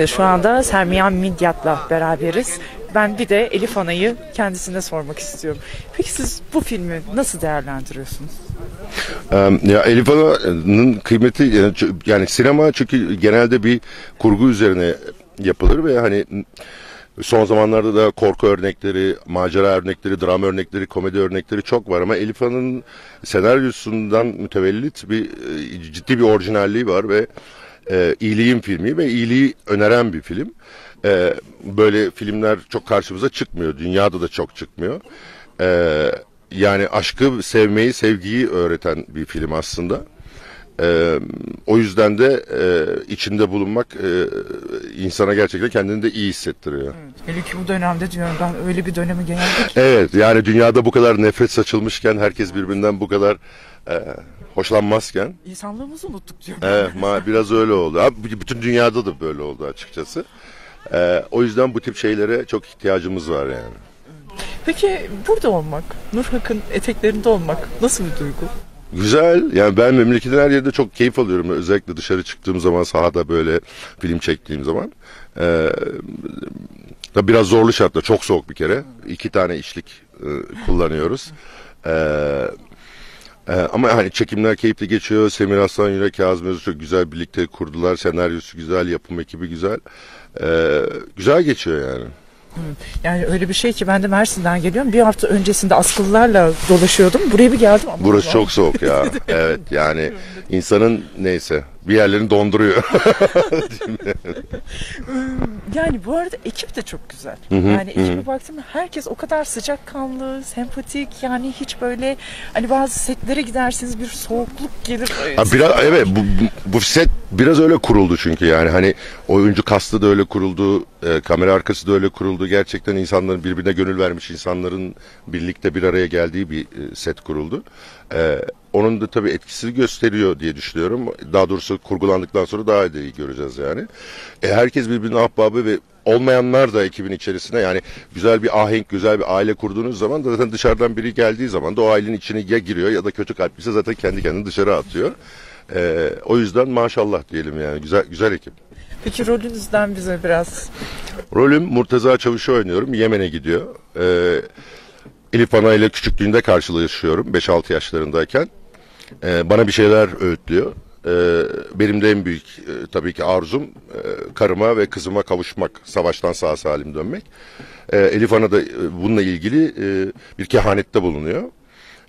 Evet şu anda Sermiyan Midyat'la beraberiz. Ben bir de Elif Ana'yı kendisine sormak istiyorum. Peki siz bu filmi nasıl değerlendiriyorsunuz? Ya Elif Ana'nın kıymeti yani, sinema çünkü genelde bir kurgu üzerine yapılır ve hani son zamanlarda da korku örnekleri, macera örnekleri, dram örnekleri, komedi örnekleri çok var ama Elif Ana'nın senaryosundan mütevellit bir e, ciddi bir orijinalliği var ve e, iyiliğin filmi ve iyiliği öneren bir film. E, böyle filmler çok karşımıza çıkmıyor. Dünyada da çok çıkmıyor. E, yani aşkı, sevmeyi, sevgiyi öğreten bir film aslında. Ee, o yüzden de e, içinde bulunmak e, insana gerçekten kendini de iyi hissettiriyor. Hele ki bu dönemde diyorum ben öyle bir döneme geldik. Evet yani dünyada bu kadar nefret saçılmışken herkes birbirinden bu kadar e, hoşlanmazken İnsanlığımızı unuttuk diyorum. evet, ma- biraz öyle oldu. Abi, bütün dünyada da böyle oldu açıkçası. E, o yüzden bu tip şeylere çok ihtiyacımız var yani. Peki burada olmak, Nurhak'ın eteklerinde olmak nasıl bir duygu? Güzel. Yani ben memleketin her yerinde çok keyif alıyorum. Özellikle dışarı çıktığım zaman sahada böyle film çektiğim zaman. Ee, tabii biraz zorlu şartlar. Çok soğuk bir kere. İki tane içlik e, kullanıyoruz. Ee, e, ama hani çekimler keyifli geçiyor. Semir Aslan Yürek Kazım Özü çok güzel birlikte kurdular. Senaryosu güzel, yapım ekibi güzel. Ee, güzel geçiyor yani. Yani öyle bir şey ki ben de Mersin'den geliyorum. Bir hafta öncesinde askılılarla dolaşıyordum. Buraya bir geldim ama Burası Allah. çok soğuk ya. evet yani insanın neyse bir yerlerini donduruyor. Yani bu arada ekip de çok güzel. yani ekibe baktığımda herkes o kadar sıcakkanlı, sempatik. Yani hiç böyle hani bazı setlere gidersiniz bir soğukluk gelir. Ha, biraz evet bu, bu, bu set biraz öyle kuruldu çünkü yani hani oyuncu kastı da öyle kuruldu, e, kamera arkası da öyle kuruldu. Gerçekten insanların birbirine gönül vermiş insanların birlikte bir araya geldiği bir e, set kuruldu. E, onun da tabii etkisini gösteriyor diye düşünüyorum. Daha doğrusu kurgulandıktan sonra daha da iyi göreceğiz yani. E, herkes birbirinin ahbabı ve olmayanlar da ekibin içerisine yani güzel bir ahenk, güzel bir aile kurduğunuz zaman da zaten dışarıdan biri geldiği zaman da o ailenin içine ya giriyor ya da kötü kalpliyse zaten kendi kendini dışarı atıyor. Ee, o yüzden maşallah diyelim yani güzel güzel ekip. Peki rolünüzden bize biraz Rolüm Murtaza Çavuş'u oynuyorum. Yemen'e gidiyor. Ee, Elif Ana ile küçüklüğünde karşılaşıyorum 5-6 yaşlarındayken. Ee, bana bir şeyler öğütlüyor. Ee, benim de en büyük e, tabii ki arzum e, karıma ve kızıma kavuşmak, savaştan sağ salim dönmek. Ee, Elif Ana da e, bununla ilgili e, bir kehanette bulunuyor.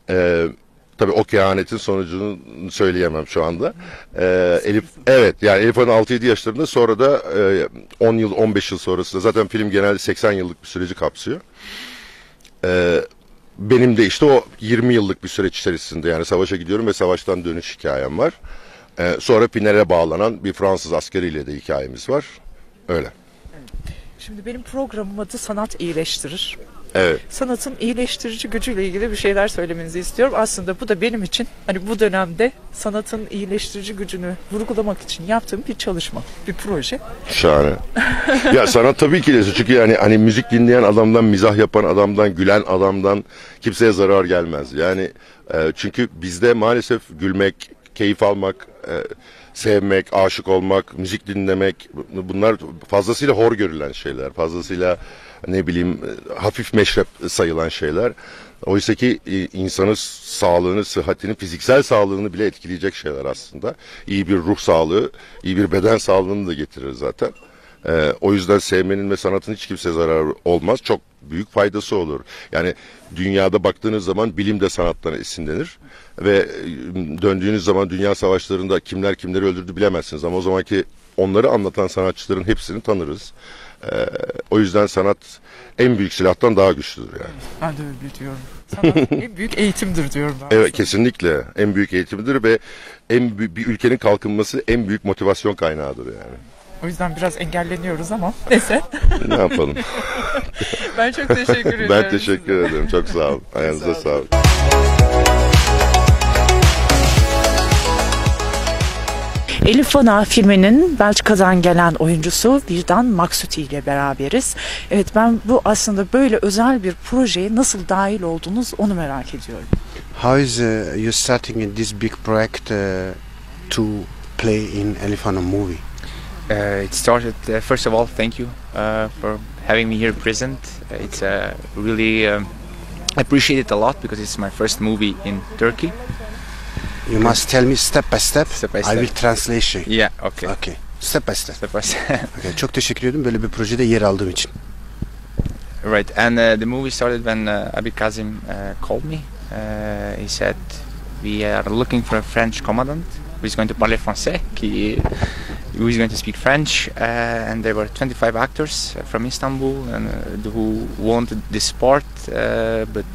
Ee, tabii o kehanetin sonucunu söyleyemem şu anda. Ee, Elif evet yani Elif Hanım 6-7 yaşlarında sonra da e, 10 yıl 15 yıl sonrasında zaten film genelde 80 yıllık bir süreci kapsıyor. Ee, benim de işte o 20 yıllık bir süreç içerisinde yani savaşa gidiyorum ve savaştan dönüş hikayem var. Ee, sonra Piner'e bağlanan bir Fransız askeriyle de hikayemiz var. Öyle. Şimdi benim programım adı Sanat İyileştirir. Evet. Sanatın iyileştirici gücüyle ilgili bir şeyler söylemenizi istiyorum. Aslında bu da benim için hani bu dönemde sanatın iyileştirici gücünü vurgulamak için yaptığım bir çalışma, bir proje. Şahane. ya sanat tabii ki de çünkü yani hani müzik dinleyen adamdan, mizah yapan adamdan, gülen adamdan kimseye zarar gelmez. Yani e, çünkü bizde maalesef gülmek, keyif almak, e, sevmek, aşık olmak, müzik dinlemek bu- bunlar fazlasıyla hor görülen şeyler. Fazlasıyla ne bileyim hafif meşrep sayılan şeyler. Oysa ki e, insanın sağlığını, sıhhatini, fiziksel sağlığını bile etkileyecek şeyler aslında. İyi bir ruh sağlığı, iyi bir beden sağlığını da getirir zaten. Ee, o yüzden sevmenin ve sanatın hiç kimseye zararı olmaz. Çok büyük faydası olur. Yani dünyada baktığınız zaman bilim de sanattan esinlenir. Ve e, döndüğünüz zaman dünya savaşlarında kimler kimleri öldürdü bilemezsiniz. Ama o zamanki onları anlatan sanatçıların hepsini tanırız. Ee, o yüzden sanat en büyük silahtan daha güçlüdür yani. Ben de öyle diyorum. Sanat en büyük eğitimdir diyorum ben. Evet kesinlikle en büyük eğitimidir ve en bir ülkenin kalkınması en büyük motivasyon kaynağıdır yani. O yüzden biraz engelleniyoruz ama neyse. Ne yapalım? Ben çok teşekkür ederim. ben teşekkür ederim. Çok sağ olun. Ayağınıza Sağ olun. sağlık. Elif Fana filminin Belçika'dan gelen oyuncusu Vildan Maksuti ile beraberiz. Evet ben bu aslında böyle özel bir projeye nasıl dahil oldunuz onu merak ediyorum. How is uh, you starting in this big project uh, to play in Elephant movie? Uh, it started. Uh, first of all, thank you uh, for having me here present. Uh, it's uh, really um, I appreciate it a lot because it's my first movie in Turkey. You must tell me step by step. Step by I step. will translate you. Yeah. Okay. Okay. Step by step. Step by step. Okay. Çok teşekkür ederim böyle bir projede yer aldığım için. right. And uh, the movie started when uh, Abi Kazim uh, called me. Uh, he said, "We are looking for a French commandant who is going to parler français, qui, who is going to speak French." Uh, and there were 25 actors from Istanbul and uh, who wanted this part, uh, but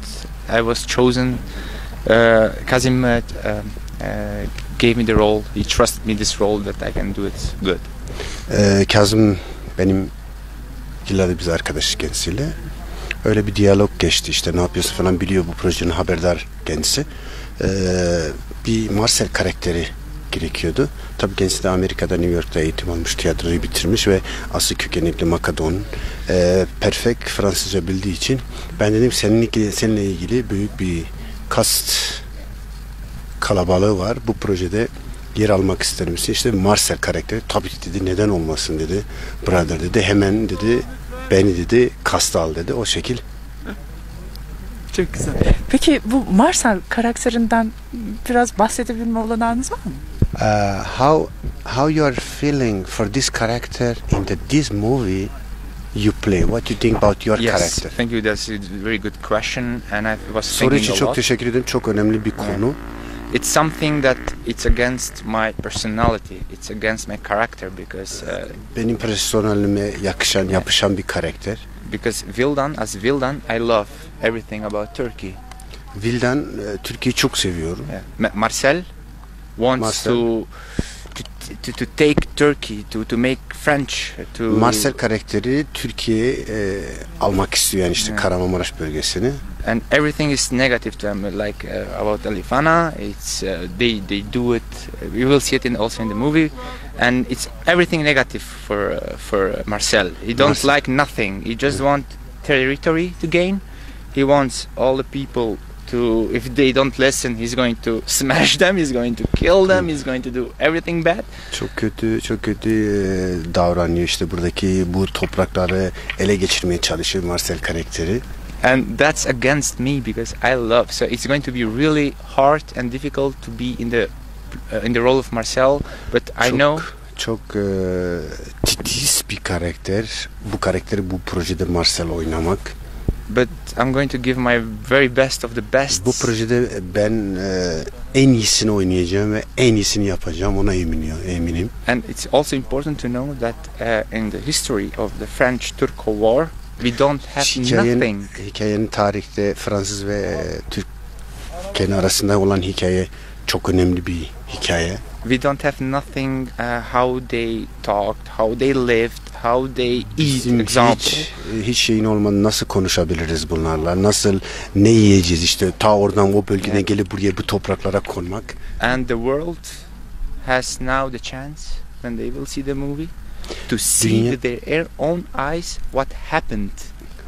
I was chosen. Uh, Kazim uh, um, uh, gave me the role. He trusted me this role that I can do it good. Ee, Kazım benim yıllardır biz arkadaşız kendisiyle. Öyle bir diyalog geçti işte ne yapıyorsun falan biliyor bu projenin haberdar kendisi. Ee, bir Marcel karakteri gerekiyordu. Tabii kendisi de Amerika'da New York'ta eğitim almış, tiyatroyu bitirmiş ve asıl kökenlikli Makedon. Ee, perfect Fransızca bildiği için ben dedim seninle, seninle ilgili büyük bir kast kalabalığı var. Bu projede yer almak ister misin? İşte Marcel karakteri tabii ki dedi neden olmasın dedi. Brother dedi hemen dedi beni dedi kasta al dedi. O şekil Çok güzel. Peki bu Marcel karakterinden biraz bahsedebilme olanağınız var mı? Uh, how how you are feeling for this character in the this movie you play? What you think about your yes, character? thank you. That's a very good question, and I was Soru thinking için a çok lot. teşekkür ederim. Çok önemli bir konu. It's something that it's against my personality. It's against my character because uh, Benim personelime yakışan, yapışan bir karakter. because Vildan, as Vildan, I love everything about Turkey. Vildan e, Türkiye'yi çok seviyorum. Yeah. Ma- Marcel wants Marcel. to, to to take Turkey to to make French to Marcel karakteri Türkiye'ye e, almak istiyor yani işte Evet. Kahramanmaraş bölgesini. And everything is negative to them like uh, about Alifana. It's uh, they they do it uh, we will see it in also in the movie. And it's everything negative for uh, for Marcel. He don't Marcel. like nothing. He just want territory to gain. He wants all the people to if they don't listen he's going to smash them he's going to kill them he's going to do everything bad. Çok kötü, çok kötü davranıyor işte buradaki bu toprakları ele geçirmeye çalışıyor Marcel karakteri. And that's against me because I love so it's going to be really hard and difficult to be in the uh, in the role of Marcel but I know Çok e, titiz bir karakter. Bu karakteri bu projede Marcel oynamak. but I'm going to give my very best of the best Bu projede ben e, en iyisini oynayacağım ve en iyisini yapacağım ona eminim. eminim. and it's also important to know that uh, in the history of the French-Turco war we don't have Hikayenin, nothing. hikayenin tarihte Fransız ve e, Türk arasında olan hikaye çok önemli bir hikaye. we don't have nothing uh, how they talked how they lived how they eat Bizim example. hiç, hiç şeyin olmadı nasıl konuşabiliriz bunlarla? Nasıl ne yiyeceğiz? İşte ta oradan o bölgeden Evet. gelip buraya bu topraklara konmak. And the world has now the chance when they will see the movie to see Dünya- with their own eyes what happened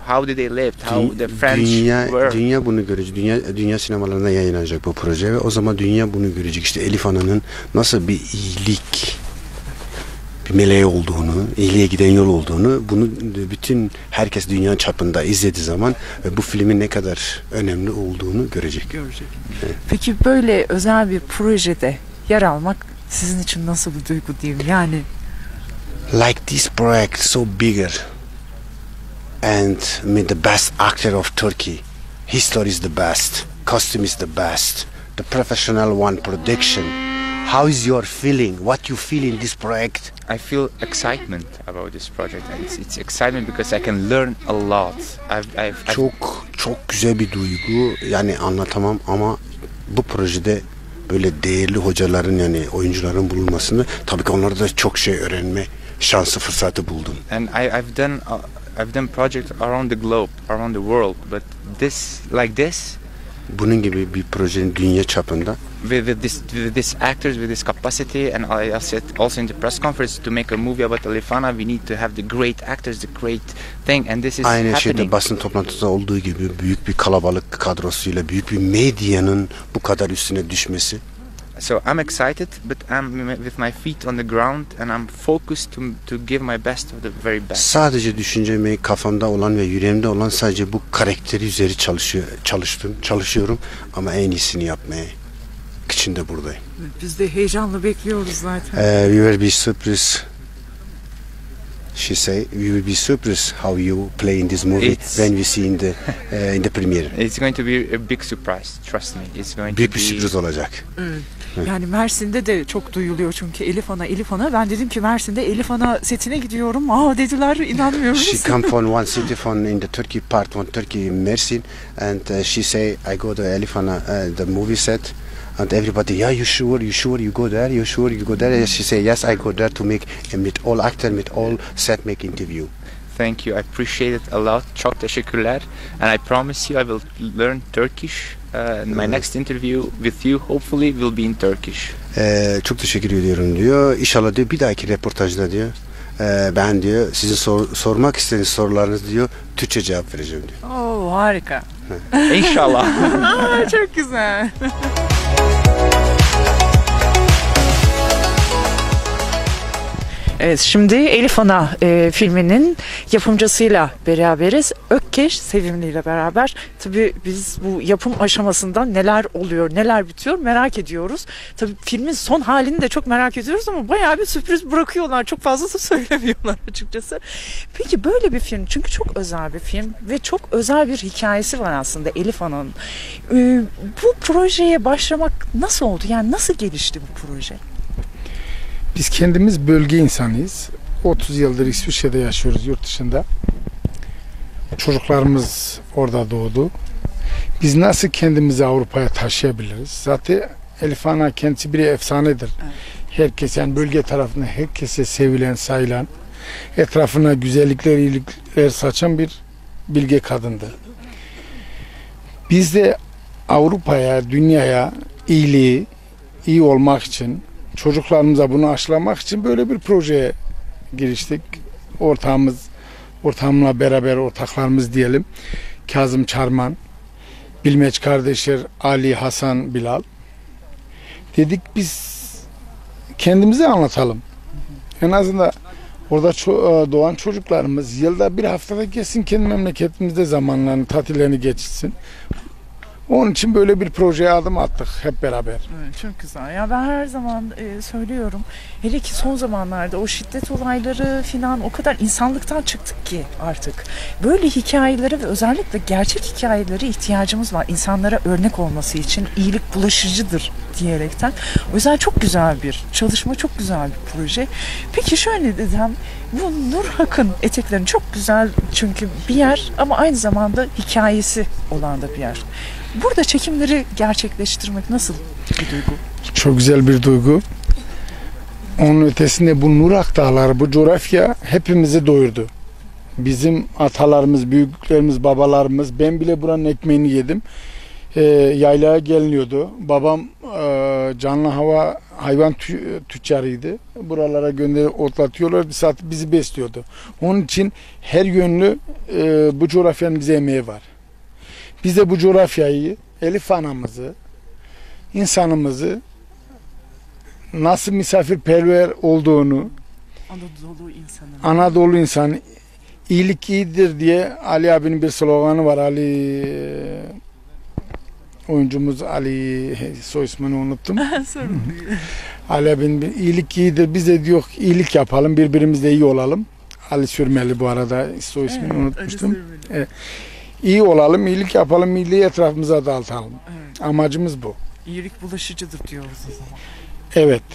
how did they live how the French dünya, were dünya bunu görecek dünya, dünya sinemalarında yayınlanacak bu proje ve o zaman dünya bunu görecek işte Elif Ana'nın nasıl bir iyilik bir meleği olduğunu, iyiliğe giden yol olduğunu bunu bütün herkes dünya çapında izlediği zaman ve bu filmin ne kadar önemli olduğunu görecek. Görecek. Peki böyle özel bir projede yer almak sizin için nasıl bir duygu diyeyim? Yani like this project so bigger and I mean the best actor of Turkey. History is the best costume is the best the professional one production. How is your feeling? What you feel in this project? I feel excitement about this project it's, it's excitement because I can learn a lot. I've, I've, I've çok çok güzel bir duygu. Yani anlatamam ama bu projede böyle değerli hocaların yani oyuncuların bulunmasını tabii ki onlarda da çok şey öğrenme şansı fırsatı buldum. and I, I've done uh, I've done projects around the globe around the world but this like this Bunun gibi bir projenin dünya çapında. with, with this with this actors with this capacity and I I said also in the press conference to make a movie about Alifana we need to have the great actors the great thing and this is Aynı happening. şeyde basın toplantısında olduğu gibi büyük bir kalabalık kadrosuyla büyük bir medyanın bu kadar üstüne düşmesi so I'm excited, but I'm with my feet on the ground and I'm focused to to give my best of the very best. Sadece düşüncemi kafamda olan ve yüreğimde olan sadece bu karakteri üzeri çalışıyor, çalıştım, çalışıyorum ama en iyisini yapmaya için de buradayım. Biz de heyecanla bekliyoruz zaten. Uh, we will be surprised. She say we will be surprised how you play in this movie It's- when we see in the uh, in the premiere. It's going to be a big surprise. Trust me, it's going Büyük to bir be. sürpriz olacak. Yani Mersin'de de çok duyuluyor çünkü Elif Ana, Elif Ana. Ben dedim ki Mersin'de Elif Ana setine gidiyorum. Aa dediler inanmıyoruz. She come from one city from in the Turkey part from Turkey Mersin and uh, she say I go to Elifana uh, the movie set and everybody yeah you sure you sure you go there you sure you go there she say yes I go there to make uh, meet all actor meet all set make interview. Thank you. I appreciate it a lot. Çok teşekkürler. And I promise you I will learn Turkish. Uh, my next interview with you hopefully will be in Turkish. Ee, çok teşekkür ediyorum diyor. İnşallah diyor bir dahaki reportajda diyor e, ben diyor sizin sor- sormak istediğiniz sorularınız diyor Türkçe cevap vereceğim diyor. Oo harika. İnşallah. Aa, çok güzel. Evet şimdi Elif Ana e, filminin yapımcısıyla beraberiz. Ökkeş Sevimli ile beraber. Tabii biz bu yapım aşamasında neler oluyor, neler bitiyor merak ediyoruz. Tabii filmin son halini de çok merak ediyoruz ama bayağı bir sürpriz bırakıyorlar. Çok fazla da söylemiyorlar açıkçası. Peki böyle bir film çünkü çok özel bir film ve çok özel bir hikayesi var aslında Elif Ana'nın. Ee, bu projeye başlamak nasıl oldu? Yani nasıl gelişti bu proje? Biz kendimiz bölge insanıyız. 30 yıldır İsviçre'de yaşıyoruz yurt dışında. Çocuklarımız orada doğdu. Biz nasıl kendimizi Avrupa'ya taşıyabiliriz? Zaten Elif Ana kendisi bir efsanedir. Herkes yani bölge tarafında herkese sevilen, sayılan, etrafına güzellikler, iyilikler saçan bir bilge kadındı. Biz de Avrupa'ya, dünyaya iyiliği, iyi olmak için çocuklarımıza bunu aşılamak için böyle bir projeye giriştik. Ortağımız, ortağımla beraber ortaklarımız diyelim. Kazım Çarman, Bilmeç kardeşler Ali, Hasan, Bilal. Dedik biz kendimize anlatalım. En azından orada ço- doğan çocuklarımız yılda bir haftada gelsin kendi memleketimizde zamanlarını, tatillerini geçirsin. Onun için böyle bir projeye adım attık hep beraber. Evet, çok güzel. Ya ben her zaman e, söylüyorum. Hele ki son zamanlarda o şiddet olayları filan o kadar insanlıktan çıktık ki artık. Böyle hikayelere ve özellikle gerçek hikayelere ihtiyacımız var. İnsanlara örnek olması için iyilik bulaşıcıdır diyerekten. O yüzden çok güzel bir çalışma, çok güzel bir proje. Peki şöyle dedim. Bu Nur Hak'ın eteklerini çok güzel çünkü bir yer ama aynı zamanda hikayesi olan da bir yer. Burada çekimleri gerçekleştirmek nasıl bir duygu? Çok güzel bir duygu. Onun ötesinde bu Nurak Dağları, bu coğrafya hepimizi doyurdu. Bizim atalarımız, büyüklerimiz, babalarımız, ben bile buranın ekmeğini yedim. Ee, yaylaya geliniyordu. Babam e, canlı hava hayvan tü- tüccarıydı. Buralara gönderip otlatıyorlar. Bir saat bizi besliyordu. Onun için her yönlü e, bu coğrafyanın bize emeği var. Biz de bu coğrafyayı, Elif anamızı, insanımızı nasıl misafirperver olduğunu, Anadolu insanı. Anadolu insanı iyilik iyidir diye Ali abinin bir sloganı var. Ali oyuncumuz Ali soy ismini unuttum. Ali abinin bir iyilik iyidir. Biz de diyor iyilik yapalım, birbirimizle iyi olalım. Ali Sürmeli bu arada soy ismini Evet, unutmuştum. söyleyeyim. İyi olalım, iyilik yapalım, iyiliği etrafımıza dağıtalım. Evet. Amacımız bu. İyilik bulaşıcıdır diyoruz o zaman. Evet.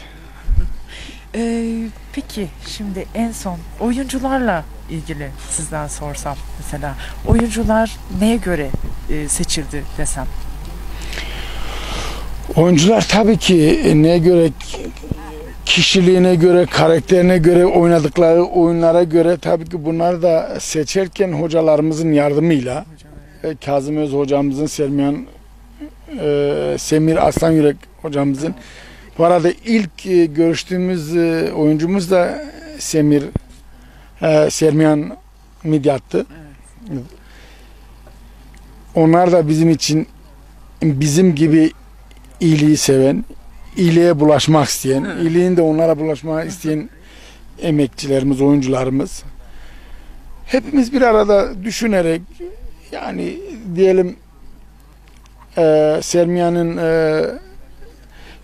Ee, peki şimdi en son oyuncularla ilgili sizden sorsam mesela oyuncular neye göre e, seçildi desem? Oyuncular tabii ki neye göre kişiliğine göre, karakterine göre, oynadıkları oyunlara göre tabii ki bunları da seçerken hocalarımızın yardımıyla e, Kazım Öz hocamızın, Selmiyan e, Semir Aslan Yürek hocamızın. Bu arada ilk e, görüştüğümüz e, oyuncumuz da Semir e, Selmiyan Midyat'tı. Onlar da bizim için bizim gibi iyiliği seven, iyiliğe bulaşmak isteyen, iyiliğin de onlara bulaşmak isteyen emekçilerimiz, oyuncularımız. Hepimiz bir arada düşünerek yani diyelim e, Sermiya'nın e,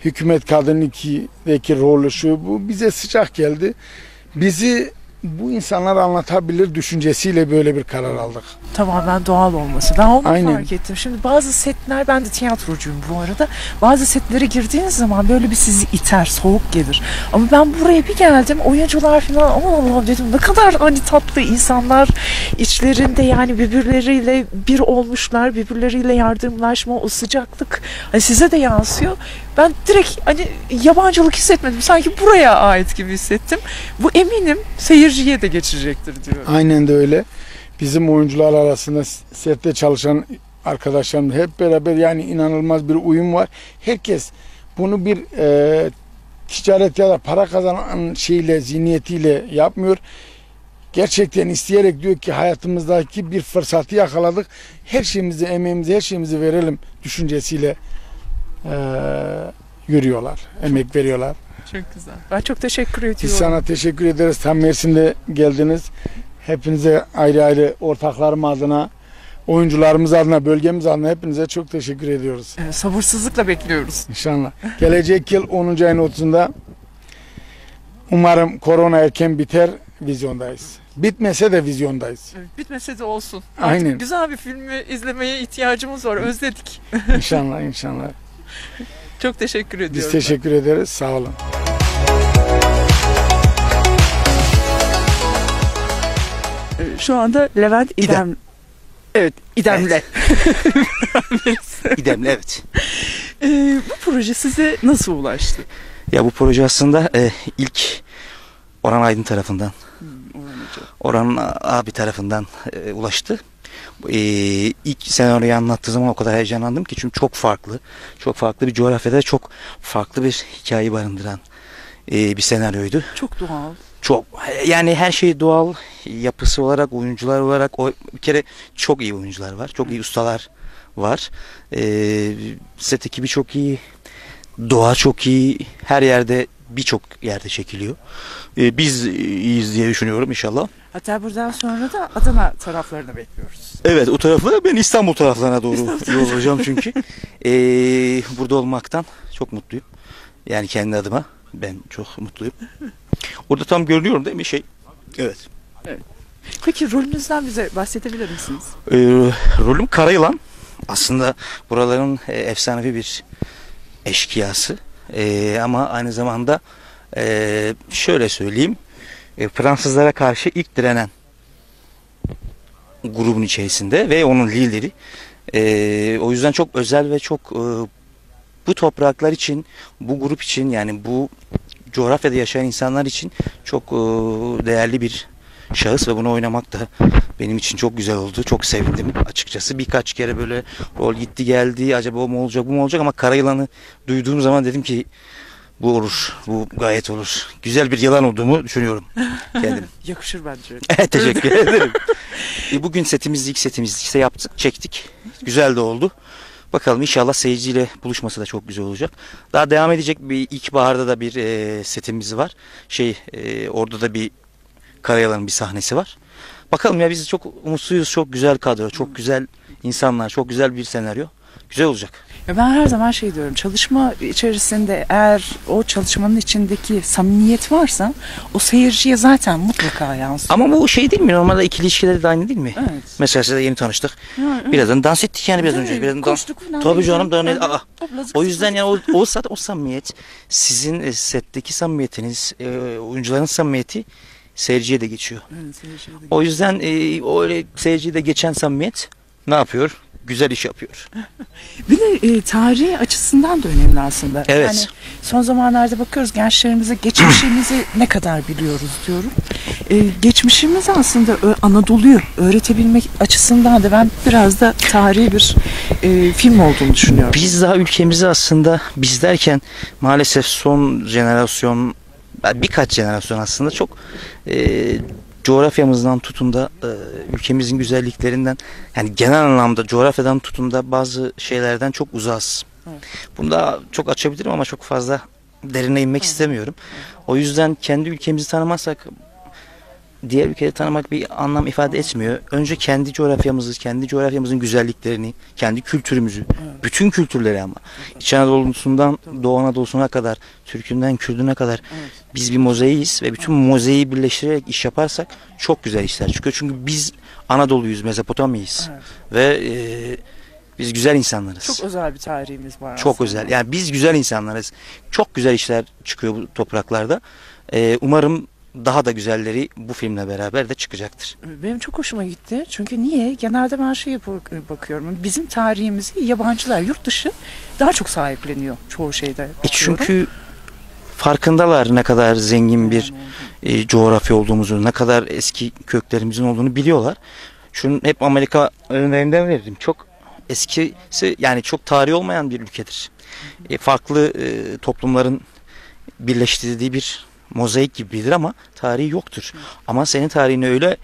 Hükümet Kadın 2'deki rolü şu bu bize sıcak geldi. Bizi bu insanlar anlatabilir düşüncesiyle böyle bir karar aldık. tamamen doğal olması. Ben onu Aynen. fark ettim. Şimdi bazı setler, ben de tiyatrocuyum bu arada. Bazı setlere girdiğiniz zaman böyle bir sizi iter, soğuk gelir. Ama ben buraya bir geldim, oyuncular falan aman Allah'ım dedim ne kadar hani tatlı insanlar içlerinde yani birbirleriyle bir olmuşlar, birbirleriyle yardımlaşma, o sıcaklık hani size de yansıyor. Ben direkt hani yabancılık hissetmedim. Sanki buraya ait gibi hissettim. Bu eminim seyirciye de geçecektir diyorum. Aynen de öyle. Bizim oyuncular arasında sette çalışan arkadaşlarım hep beraber yani inanılmaz bir uyum var. Herkes bunu bir e, ticaret ya da para kazanan şeyle zihniyetiyle yapmıyor. Gerçekten isteyerek diyor ki hayatımızdaki bir fırsatı yakaladık. Her şeyimizi, emeğimizi, her şeyimizi verelim düşüncesiyle yürüyorlar. Emek veriyorlar. Çok güzel. Ben çok teşekkür ediyorum. Biz sana teşekkür ederiz. Tam Mersin'de geldiniz. Hepinize ayrı ayrı ortaklarım adına, oyuncularımız adına, bölgemiz adına hepinize çok teşekkür ediyoruz. Ee, sabırsızlıkla bekliyoruz. İnşallah. Gelecek yıl 10. ayın 30'unda umarım korona erken biter, vizyondayız. Bitmese de vizyondayız. Evet, Bitmese de olsun. Artık Aynen. güzel bir filmi izlemeye ihtiyacımız var. Özledik. İnşallah, inşallah. Çok teşekkür ediyorum. Biz teşekkür ederiz. Sağ olun. Şu anda Levent İdem. İdem. Evet, İdem'le. İdemli evet. Ee, bu proje size nasıl ulaştı? Ya bu proje aslında e, ilk Orhan Aydın tarafından, Orhan abi tarafından e, ulaştı. E, ilk senaryoyu anlattığı zaman o kadar heyecanlandım ki çünkü çok farklı, çok farklı bir coğrafyada çok farklı bir hikaye barındıran e, bir senaryoydu. Çok doğal. Çok yani her şey doğal yapısı olarak oyuncular olarak o bir kere çok iyi oyuncular var. Çok iyi ustalar var. Ee, set ekibi çok iyi. Doğa çok iyi. Her yerde birçok yerde çekiliyor. Ee, biz iyiyiz diye düşünüyorum inşallah. Hatta buradan sonra da Adana taraflarını bekliyoruz. Evet o taraflara ben İstanbul taraflarına doğru yol alacağım çünkü. Ee, burada olmaktan çok mutluyum. Yani kendi adıma ben çok mutluyum. Orada tam görünüyorum değil mi şey? Evet. Peki rolünüzden bize bahsedebilir misiniz? Ee, rolüm Karayılan. Aslında buraların e, efsanevi bir eşkıyası. Ee, ama aynı zamanda e, şöyle söyleyeyim. e, Fransızlara karşı ilk direnen grubun içerisinde ve onun lideri. Ee, o yüzden çok özel ve çok e, bu topraklar için, bu grup için yani bu coğrafyada yaşayan insanlar için çok e, değerli bir şahıs ve bunu oynamak da benim için çok güzel oldu. Çok sevindim açıkçası. Birkaç kere böyle rol gitti geldi. Acaba o mu olacak bu mu olacak ama kara yılanı duyduğum zaman dedim ki bu olur. Bu gayet olur. Güzel bir yılan olduğumu düşünüyorum kendim. Yakışır bence. Teşekkür ederim. E, bugün setimizi ilk setimizi işte yaptık, çektik. Güzel de oldu. Bakalım inşallah seyirciyle buluşması da çok güzel olacak. Daha devam edecek bir ilkbaharda da bir e, setimiz var. Şey e, orada da bir Karayalan'ın bir sahnesi var. Bakalım ya biz çok umutluyuz. Çok güzel kadro, çok güzel insanlar, çok güzel bir senaryo. Güzel olacak. Ya ben her zaman şey diyorum. Çalışma içerisinde eğer o çalışmanın içindeki samimiyet varsa o seyirciye zaten mutlaka yansıyor. Ama bu şey değil mi? Normalde ikili ilişkilerde de aynı değil mi? Evet. Mesela size yeni tanıştık. Ya, evet. Birazdan dans ettik yani biraz önce. Birazdan dans. konuştuk falan. Tabii canım daha ne? Aa, O yüzden yani o, o o samimiyet sizin e, setteki samimiyetiniz, e, oyuncuların samimiyeti seyirciye de geçiyor. Evet, seyirciye de- O yüzden e, o öyle seyirciye de geçen samimiyet ne yapıyor? Güzel iş yapıyor. Bir de e, tarihi açısından da önemli aslında. Evet. Yani son zamanlarda bakıyoruz gençlerimize geçmişimizi ne kadar biliyoruz diyorum. E, geçmişimizi aslında Anadolu'yu öğretebilmek açısından da ben biraz da tarihi bir e, film olduğunu düşünüyorum. Biz daha ülkemizi aslında biz derken maalesef son jenerasyon birkaç jenerasyon aslında çok e, coğrafyamızdan tutun da e, ülkemizin güzelliklerinden yani genel anlamda coğrafyadan tutun da bazı şeylerden çok uzağız. Evet. Bunu da çok açabilirim ama çok fazla derine inmek istemiyorum. O yüzden kendi ülkemizi tanımazsak diğer ülkeleri tanımak bir anlam ifade etmiyor. Önce kendi coğrafyamızı, kendi coğrafyamızın güzelliklerini, kendi kültürümüzü, bütün kültürleri ama İç Anadolu'sundan Doğu Anadolu'suna kadar, Türk'ünden Kürdüne kadar Evet. biz bir mozaiyiz ve bütün mozaiği birleştirerek iş yaparsak çok güzel işler çıkıyor. Çünkü biz Anadolu'yuz, Mezopotamya'yız Evet. ve e, biz güzel insanlarız. Çok özel bir tarihimiz var Çok aslında. özel. Yani biz güzel insanlarız. Çok güzel işler çıkıyor bu topraklarda. Ee, umarım daha da güzelleri bu filmle beraber de çıkacaktır. Benim çok hoşuma gitti. Çünkü niye? Genelde ben şeye bak- bakıyorum. Bizim tarihimizi yabancılar, yurt dışı daha çok sahipleniyor çoğu şeyde. E çünkü farkındalar ne kadar zengin bir e, coğrafya olduğumuzu, ne kadar eski köklerimizin olduğunu biliyorlar. Şunun hep Amerika örneğinden veririm. Çok eskisi yani çok tarihi olmayan bir ülkedir. E, farklı e, toplumların birleştirdiği bir mozaik gibidir ama tarihi yoktur. Ama senin tarihini öyle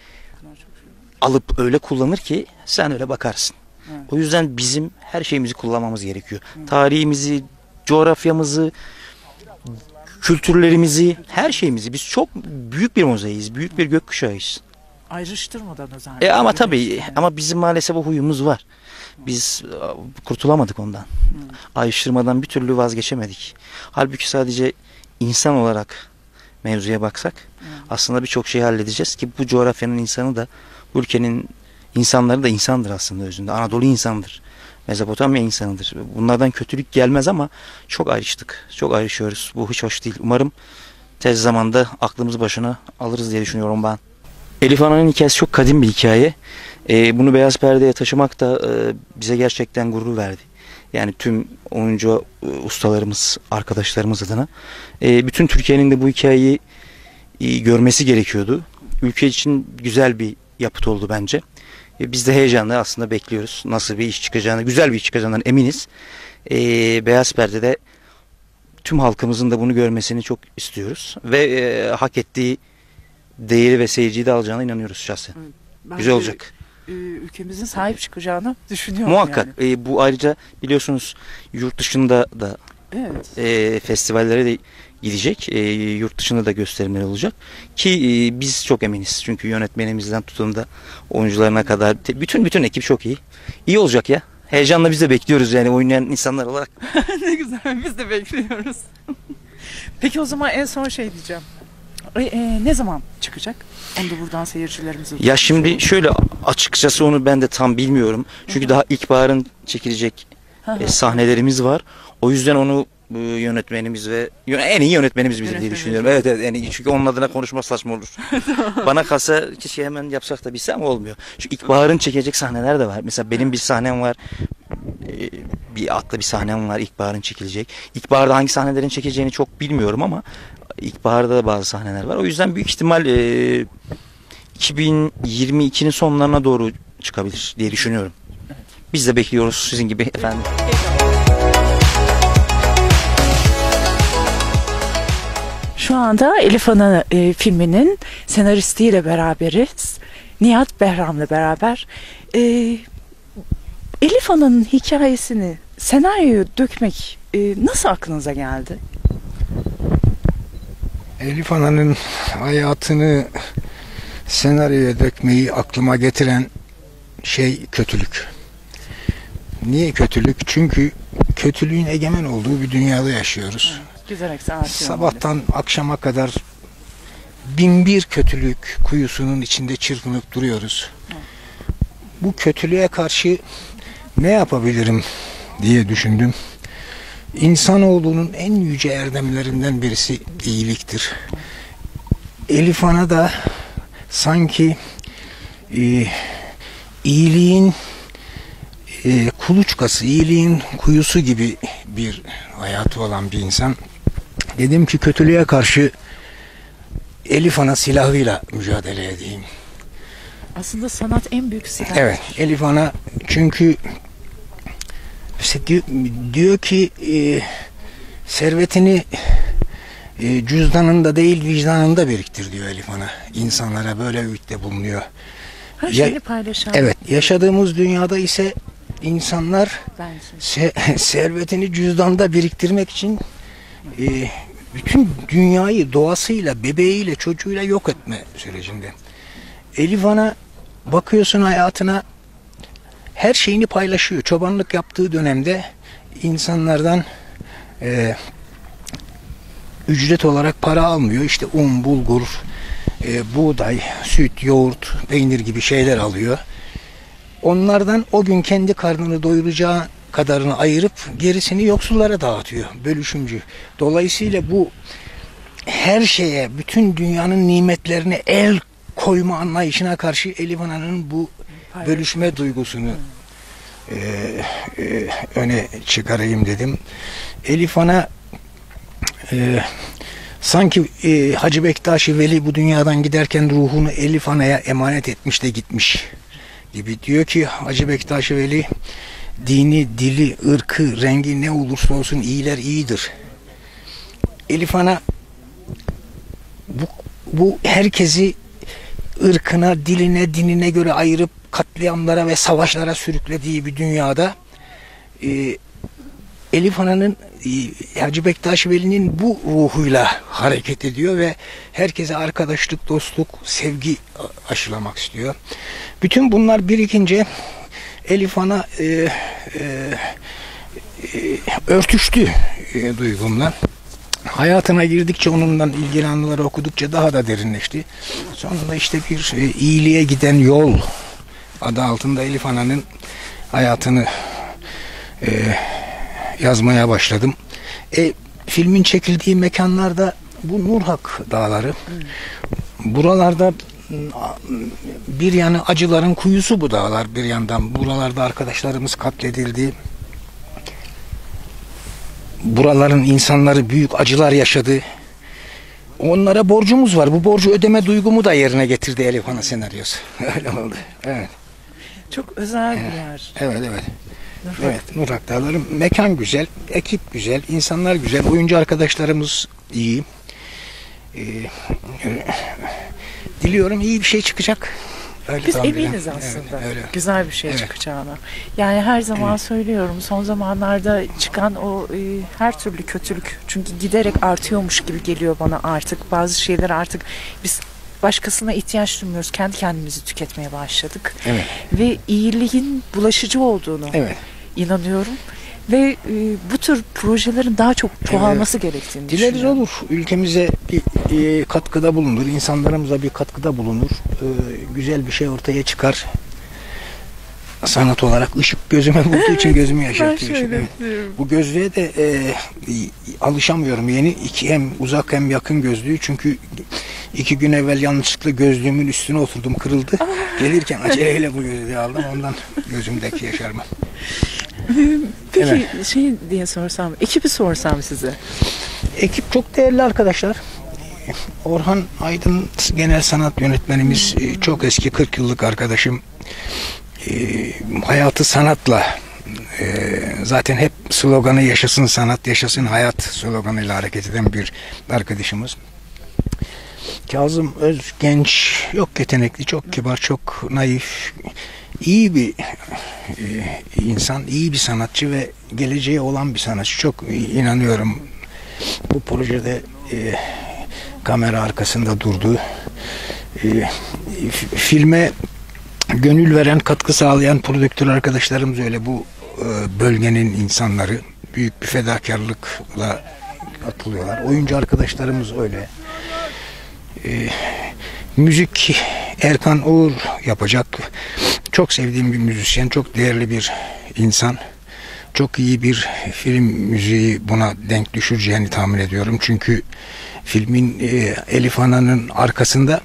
alıp öyle kullanır ki sen öyle bakarsın. Evet. O yüzden bizim her şeyimizi kullanmamız gerekiyor. Tarihimizi, coğrafyamızı, kültürlerimizi, her şeyimizi. Biz çok büyük bir mozaiğiz, büyük bir gökkuşağıyız. Ayrıştırmadan özellikle. E ama tabii biliyorsun. ama bizim maalesef o huyumuz var. Biz e, kurtulamadık ondan. Ayrıştırmadan bir türlü vazgeçemedik. Halbuki sadece insan olarak mevzuya baksak aslında birçok şeyi halledeceğiz ki bu coğrafyanın insanı da bu ülkenin insanları da insandır aslında özünde. Anadolu insandır. Mezopotamya insanıdır. Bunlardan kötülük gelmez ama çok ayrıştık. Çok ayrışıyoruz. Bu hiç hoş değil. Umarım tez zamanda aklımızı başına alırız diye düşünüyorum ben. Elif Ana'nın hikayesi çok kadim bir hikaye. Ee, bunu beyaz perdeye taşımak da e, bize gerçekten gurur verdi. Yani tüm oyuncu e, ustalarımız, arkadaşlarımız adına. E, bütün Türkiye'nin de bu hikayeyi e, görmesi gerekiyordu. Ülke için güzel bir yapıt oldu bence. E, biz de heyecanla aslında bekliyoruz. Nasıl bir iş çıkacağını, güzel bir iş çıkacağından eminiz. E, beyaz perdede tüm halkımızın da bunu görmesini çok istiyoruz. Ve e, hak ettiği değeri ve seyirciyi de alacağına inanıyoruz şahsen. Ben Güzel de, olacak. E, Ülkemizin sahip çıkacağını düşünüyorum Muhakkak. yani. E, bu ayrıca biliyorsunuz yurt dışında da Evet. e, festivallere de gidecek. E, yurt dışında da gösterimler olacak. Ki e, biz çok eminiz. Çünkü yönetmenimizden tutun da oyuncularına kadar bütün bütün ekip çok iyi. İyi olacak ya. Heyecanla biz de bekliyoruz yani oynayan insanlar olarak. ne güzel biz de bekliyoruz. Peki o zaman en son şey diyeceğim. E, e, ne zaman çıkacak? Onu da buradan seyircilerimize Ya şimdi şöyle açıkçası onu ben de tam bilmiyorum. Çünkü daha ilkbaharın çekilecek e, sahnelerimiz var. O yüzden onu e, yönetmenimiz ve en iyi yönetmenimiz bilir diye düşünüyorum. Evet evet yani çünkü onun adına konuşma saçma olur. Bana kalsa keşke hemen yapsak da bilsem olmuyor. Şu ilkbaharın çekecek sahneler de var. Mesela benim bir sahnem var. E, bir atlı bir sahnem var ilkbaharın çekilecek. İlkbaharda hangi sahnelerin çekeceğini çok bilmiyorum ama ilkbaharda da bazı sahneler var. O yüzden büyük ihtimal e, 2022'nin sonlarına doğru çıkabilir diye düşünüyorum. Biz de bekliyoruz sizin gibi efendim. Şu anda Elif Ana e, filminin senaristiyle beraberiz. Nihat Behram'la beraber. E, Elif Ana'nın hikayesini senaryoya dökmek e, nasıl aklınıza geldi? Elif Ana'nın hayatını senaryoya dökmeyi aklıma getiren şey kötülük. Niye kötülük? Çünkü kötülüğün egemen olduğu bir dünyada yaşıyoruz. Güzel artıyor. Sabahtan akşama kadar bin bir kötülük kuyusunun içinde çırpınıp duruyoruz. Bu kötülüğe karşı ne yapabilirim diye düşündüm. İnsanoğlunun en yüce erdemlerinden birisi iyiliktir. Elif Ana da sanki e, iyiliğin e, kuluçkası, iyiliğin kuyusu gibi bir hayatı olan bir insan. Dedim ki kötülüğe karşı Elif Ana silahıyla mücadele edeyim. Aslında sanat en büyük silah. Evet, Elif Ana çünkü işte diyor, diyor ki e, servetini e, cüzdanında değil vicdanında biriktir diyor Elif Ana. İnsanlara böyle öğütte bulunuyor. Her Ya- şeyini paylaşan. Evet, yaşadığımız dünyada ise insanlar se- servetini cüzdanda biriktirmek için e, bütün dünyayı doğasıyla, bebeğiyle, çocuğuyla yok etme sürecinde. Elif Ana bakıyorsun hayatına her şeyini paylaşıyor. Çobanlık yaptığı dönemde insanlardan e, ücret olarak para almıyor. İşte un, bulgur, e, buğday, süt, yoğurt, peynir gibi şeyler alıyor. Onlardan o gün kendi karnını doyuracağı kadarını ayırıp gerisini yoksullara dağıtıyor. Bölüşümcü. Dolayısıyla bu her şeye, bütün dünyanın nimetlerine el koyma anlayışına karşı Elif Ana'nın bu bölüşme duygusunu e, e, öne çıkarayım dedim. Elif Ana e, sanki e, Hacı Bektaşi Veli bu dünyadan giderken ruhunu Elif Ana'ya emanet etmiş de gitmiş gibi. Diyor ki Hacı Bektaşi Veli dini, dili, ırkı, rengi ne olursa olsun iyiler iyidir. Elif Ana bu, bu herkesi ırkına, diline, dinine göre ayırıp katliamlara ve savaşlara sürüklediği bir dünyada e, Elif Ana'nın e, Hacı Bektaş Veli'nin bu ruhuyla hareket ediyor ve herkese arkadaşlık, dostluk, sevgi aşılamak istiyor. Bütün bunlar birikince Elif Ana e, e, e, örtüştü e, duygumla. Hayatına girdikçe onunla ilgili anıları okudukça daha da derinleşti. Sonunda işte bir e, iyiliğe giden yol adı altında Elif Ana'nın hayatını e, yazmaya başladım. E, filmin çekildiği mekanlarda bu Nurhak dağları. Buralarda bir yanı acıların kuyusu bu dağlar bir yandan. Buralarda arkadaşlarımız katledildi. Buraların insanları büyük acılar yaşadı. Onlara borcumuz var. Bu borcu ödeme duygumu da yerine getirdi Elif Ana senaryosu. Öyle oldu. Evet. Çok özel bir yer. Evet evet. Evet Nurhak Dağları mekan güzel, ekip güzel, insanlar güzel, oyuncu arkadaşlarımız iyi. Ee, e, diliyorum iyi bir şey çıkacak. Öyle Biz eminiz Evet, aslında öyle. güzel bir şey Evet. çıkacağına. Yani her zaman söylüyorum son zamanlarda çıkan o e, her türlü kötülük çünkü giderek artıyormuş gibi geliyor bana artık. Bazı şeyler artık biz başkasına ihtiyaç duymuyoruz. Kendi kendimizi tüketmeye başladık. Evet. Ve iyiliğin bulaşıcı olduğunu Evet. inanıyorum. Ve e, bu tür projelerin daha çok çoğalması gerektiğini Dileriz olur. Ülkemize bir e, katkıda bulunur, insanlarımıza bir katkıda bulunur. E, güzel bir şey ortaya çıkar. Sanat olarak ışık gözüme vurduğu için gözümü yaşartıyor. şimdi. Bu gözlüğe de e, alışamıyorum. Yeni iki hem uzak hem yakın gözlüğü. Çünkü iki gün evvel yanlışlıkla gözlüğümün üstüne oturdum kırıldı. Gelirken aceleyle bu gözlüğü aldım. Ondan gözümdeki yaşarma. Peki şey diye sorsam, ekibi sorsam size. Ekip çok değerli arkadaşlar. Orhan Aydın genel sanat yönetmenimiz e, çok eski 40 yıllık arkadaşım. E, hayatı sanatla e, zaten hep sloganı yaşasın sanat yaşasın hayat sloganıyla hareket eden bir arkadaşımız. Kazım Öz genç, yok yetenekli, çok kibar, çok naif, iyi bir e, insan, iyi bir sanatçı ve geleceği olan bir sanatçı. Çok inanıyorum bu projede e, kamera arkasında durdu. E, filme gönül veren, katkı sağlayan prodüktör arkadaşlarımız öyle bu e, bölgenin insanları büyük bir fedakarlıkla atılıyorlar. Oyuncu arkadaşlarımız öyle. E, müzik Erkan Uğur yapacak. Çok sevdiğim bir müzisyen, çok değerli bir insan. Çok iyi bir film müziği buna denk düşüreceğini tahmin ediyorum. Çünkü filmin e, Elif Ana'nın arkasında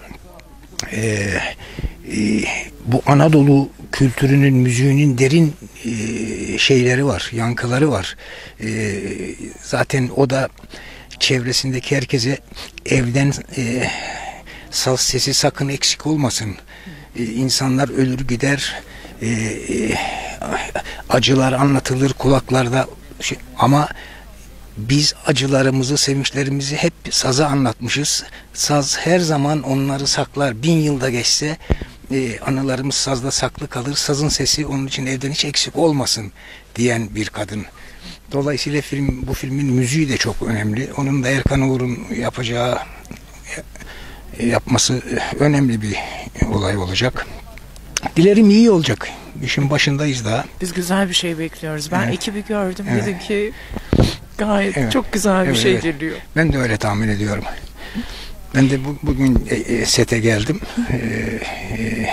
e, e, bu Anadolu kültürünün, müziğinin derin e, şeyleri var, yankıları var. E, zaten o da çevresindeki herkese evden e, saz sesi sakın eksik olmasın. E, insanlar ölür gider, e, e, acılar anlatılır kulaklarda şey- ama biz acılarımızı, sevinçlerimizi hep saza anlatmışız. Saz her zaman onları saklar. Bin yılda geçse e, anılarımız sazda saklı kalır. Sazın sesi onun için evden hiç eksik olmasın diyen bir kadın. Dolayısıyla film bu filmin müziği de çok önemli. Onun da Erkan Uğur'un yapacağı yapması e, önemli bir olay olacak. Dilerim iyi olacak. İşin başındayız daha. Biz güzel bir şey bekliyoruz. Ben Evet. ekibi gördüm. Evet. Dedim ki gayet Evet. çok güzel bir Evet, şey evet. geliyor. Ben de öyle tahmin ediyorum. Ben de bu, bugün e, e, sete geldim. E, e,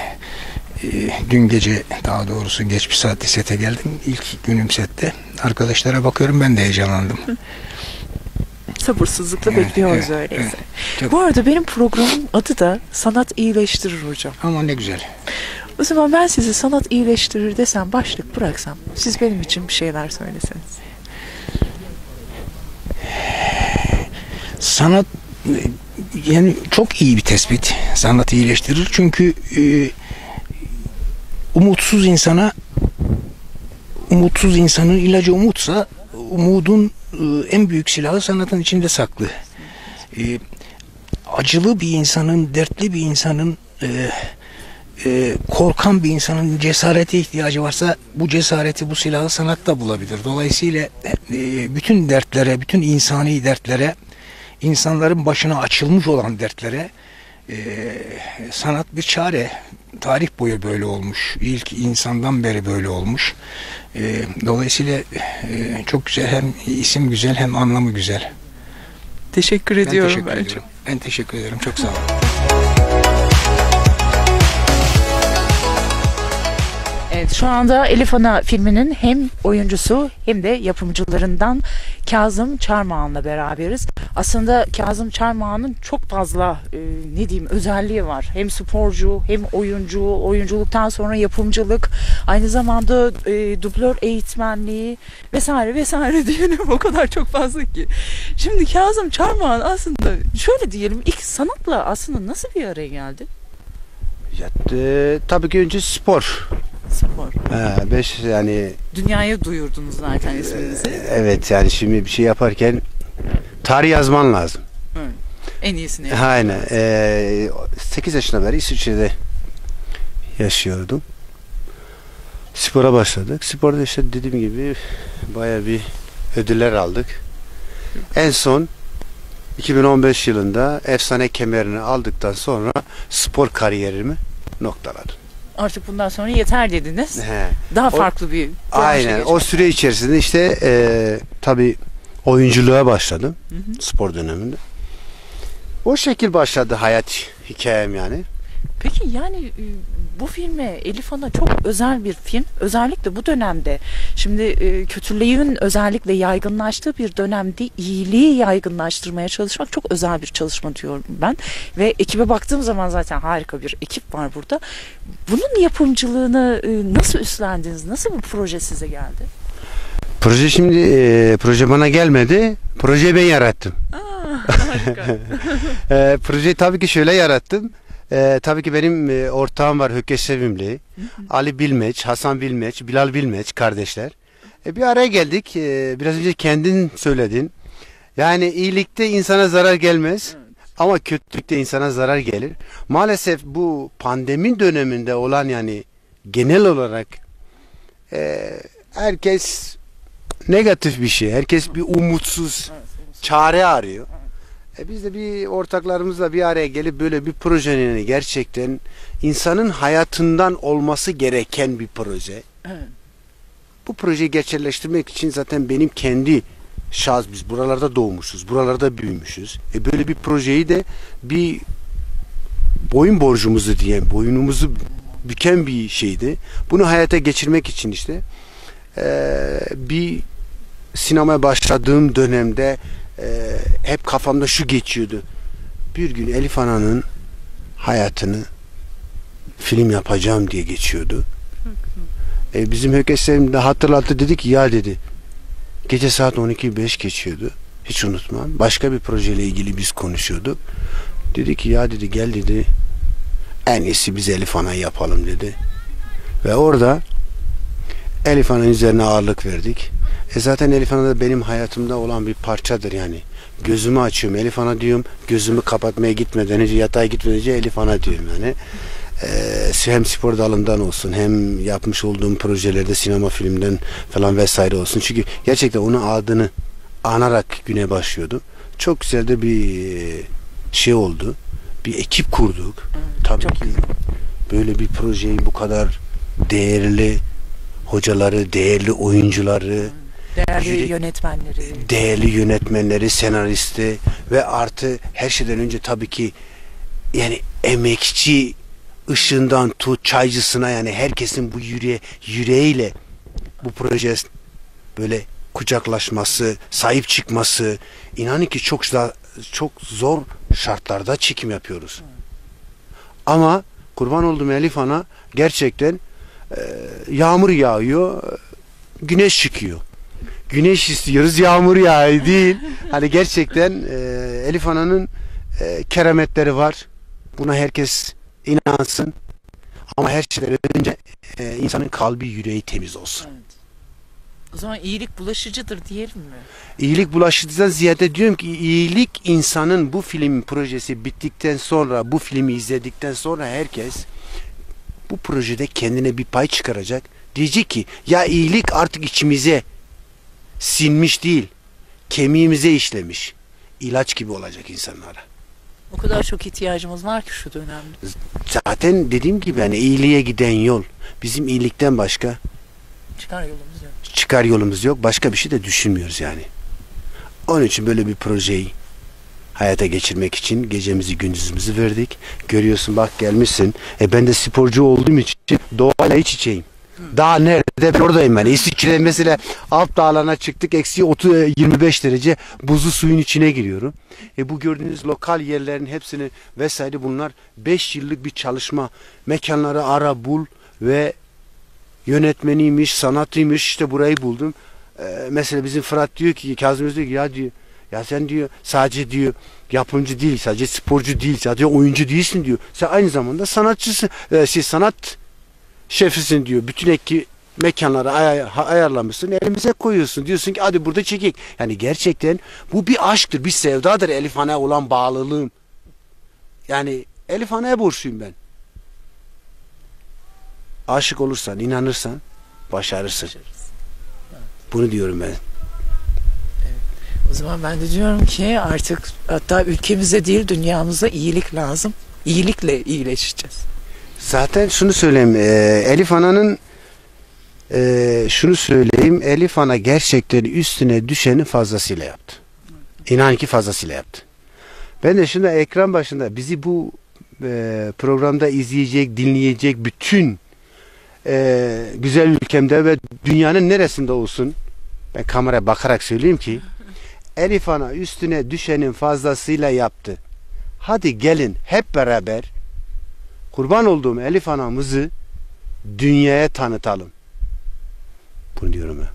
e, dün gece daha doğrusu geç bir saatte sete geldim. İlk günüm sette. Arkadaşlara bakıyorum ben de heyecanlandım. Sabırsızlıkla Evet, bekliyoruz evet, öyleyse. evet. Çok- Bu arada benim programın adı da Sanat İyileştirir hocam. Ama ne güzel. O zaman ben sizi sanat iyileştirir desem, başlık bıraksam, siz benim için bir şeyler söyleseniz. Sanat yani çok iyi bir tespit. Sanat iyileştirir. Çünkü e, umutsuz insana umutsuz insanın ilacı umutsa umudun e, en büyük silahı sanatın içinde saklı. E, acılı bir insanın, dertli bir insanın e, korkan bir insanın cesarete ihtiyacı varsa bu cesareti, bu silahı sanatta bulabilir. Dolayısıyla bütün dertlere, bütün insani dertlere, insanların başına açılmış olan dertlere sanat bir çare. Tarih boyu böyle olmuş. İlk insandan beri böyle olmuş. E, dolayısıyla e, çok güzel hem isim güzel hem anlamı güzel. Teşekkür Ben ediyorum teşekkür bence. ederim. Ben teşekkür ederim. Çok sağ olun. Evet şu anda Elif Ana filminin hem oyuncusu hem de yapımcılarından Kazım Çarmağan'la beraberiz. Aslında Kazım Çarmağan'ın çok fazla e, ne diyeyim özelliği var. Hem sporcu hem oyuncu, oyunculuktan sonra yapımcılık, aynı zamanda e, dublör eğitmenliği vesaire vesaire diyelim o kadar çok fazla ki. Şimdi Kazım Çarmağan aslında şöyle diyelim ilk sanatla aslında nasıl bir araya geldi? Ya, e, tabii ki önce spor. Spor. Ha, beş yani Dünyaya duyurdunuz zaten isminizi. evet yani şimdi bir şey yaparken tarih yazman lazım. En iyisini Aynen. Ee, 8 yaşına beri İsviçre'de yaşıyordum. Spora başladık. Sporda işte dediğim gibi baya bir ödüller aldık. En son 2015 yılında efsane kemerini aldıktan sonra spor kariyerimi noktaladım. Artık bundan sonra yeter dediniz. He. Daha O- farklı bir branşa Aynen. geçmek. O süre içerisinde işte e, tabii oyunculuğa başladım Hı hı. spor döneminde. O şekil başladı hayat hikayem yani. Peki yani e, bu filme Elif Ana çok özel bir film. Özellikle bu dönemde şimdi e, kötülüğün özellikle yaygınlaştığı bir dönemde iyiliği yaygınlaştırmaya çalışmak çok özel bir çalışma diyorum ben. Ve ekibe baktığım zaman zaten harika bir ekip var burada. Bunun yapımcılığını e, nasıl üstlendiniz? Nasıl bu proje size geldi? Proje şimdi e, proje bana gelmedi. Projeyi ben yarattım. Harika. E, projeyi tabii ki şöyle yarattım. E, tabii ki benim e, ortağım var Hökkeş Sevimli. Ali Bilmeç, Hasan Bilmeç, Bilal Bilmeç kardeşler. E, bir araya geldik. E, biraz önce kendin söyledin. Yani iyilikte insana zarar gelmez. Ama kötülükte insana zarar gelir. Maalesef bu pandemi döneminde olan yani genel olarak e, herkes negatif bir şey. Herkes bir umutsuz çare arıyor. E biz de bir ortaklarımızla bir araya gelip böyle bir projenin gerçekten insanın hayatından olması gereken bir proje. Evet. Bu projeyi gerçekleştirmek için zaten benim kendi şahs biz buralarda doğmuşuz, buralarda büyümüşüz. E böyle bir projeyi de bir boyun borcumuzu diye boynumuzu büken bir şeydi. Bunu hayata geçirmek için işte eee, bir sinemaya başladığım dönemde eee, hep kafamda şu geçiyordu. Bir gün Elif Ana'nın hayatını film yapacağım diye geçiyordu. E, bizim Hökeslerim de hatırlattı dedi ki ya dedi gece saat 12.05 geçiyordu. Hiç unutmam. Başka bir projeyle ilgili biz konuşuyorduk. Dedi ki ya dedi gel dedi en iyisi biz Elif Ana'yı yapalım dedi. Ve orada Elif Ana'nın üzerine ağırlık verdik. E zaten Elif Ana da benim hayatımda olan bir parçadır yani. Gözümü açıyorum Elif Ana diyorum. Gözümü kapatmaya gitmeden önce yatağa gitmeden önce Elif Ana diyorum yani. Ee, hem spor dalından olsun hem yapmış olduğum projelerde sinema filmden falan vesaire olsun. Çünkü gerçekten onun adını anarak güne başlıyordum. Çok güzel de bir e, şey oldu. Bir ekip kurduk. Tabii çok ki böyle bir projeyi bu kadar değerli hocaları, değerli oyuncuları, Değerli Jüri- yönetmenleri. değerli yönetmenleri, senaristi ve artı her şeyden önce tabii ki yani emekçi ışığından tut çaycısına yani herkesin bu yüreğe, yüreğiyle bu proje böyle kucaklaşması, sahip çıkması inanın ki çok da- çok zor şartlarda çekim yapıyoruz. Ama kurban olduğum Elif Ana gerçekten e, yağmur yağıyor, güneş çıkıyor. Güneş istiyoruz, yağmur yağıyor değil. Hani gerçekten e, Elif Ana'nın e, kerametleri var. Buna herkes inansın. Ama her şeyden önce e, insanın kalbi yüreği temiz olsun. O zaman iyilik bulaşıcıdır diyelim mi? İyilik bulaşıcıdan ziyade diyorum ki iyilik insanın bu film projesi bittikten sonra bu filmi izledikten sonra herkes bu projede kendine bir pay çıkaracak. Diyecek ki ya iyilik artık içimize sinmiş değil kemiğimize işlemiş. İlaç gibi olacak insanlara. O kadar çok ihtiyacımız var ki şu dönemde. Zaten dediğim gibi hani iyiliğe giden yol bizim iyilikten başka Çıkar yolumuz yok. çıkar yolumuz yok. Başka bir şey de düşünmüyoruz yani. Onun için böyle bir projeyi hayata geçirmek için gecemizi gündüzümüzü verdik. Görüyorsun bak gelmişsin. E ben de sporcu olduğum için doğayla iç içeyim. Daha nerede? Oradayım ben. İsviçre'de mesela alt dağlarına çıktık. Eksi 30, e, 25 derece buzlu suyun içine giriyorum. E bu gördüğünüz lokal yerlerin hepsini vesaire bunlar 5 yıllık bir çalışma. Mekanları ara bul ve yönetmeniymiş, sanatıymış işte burayı buldum. Ee, mesela bizim Fırat diyor ki, Kazım diyor ki ya diyor ya sen diyor sadece diyor yapımcı değil, sadece sporcu değil, sadece oyuncu değilsin diyor. Sen aynı zamanda sanatçısın, e, şey, sanat şefisin diyor. Bütün eki mekanları ay- ayarlamışsın, elimize koyuyorsun. Diyorsun ki hadi burada çekik. Yani gerçekten bu bir aşktır, bir sevdadır Elif Han'a olan bağlılığım. Yani Elif Han'a borçluyum ben. Aşık olursan, inanırsan başarırsın. Bunu diyorum ben. O zaman ben de diyorum ki artık hatta ülkemize değil dünyamıza iyilik lazım. İyilikle iyileşeceğiz. Zaten şunu söyleyeyim. e, Elif Ana'nın e, şunu söyleyeyim. Elif Ana gerçekten üstüne düşeni fazlasıyla yaptı. İnan ki fazlasıyla yaptı. Ben de şimdi ekran başında bizi bu e, programda izleyecek, dinleyecek bütün e, güzel ülkemde ve dünyanın neresinde olsun ben kameraya bakarak söyleyeyim ki Elif Ana üstüne düşenin fazlasıyla yaptı. Hadi gelin hep beraber kurban olduğum Elif anamızı dünyaya tanıtalım. Bunu diyorum ya.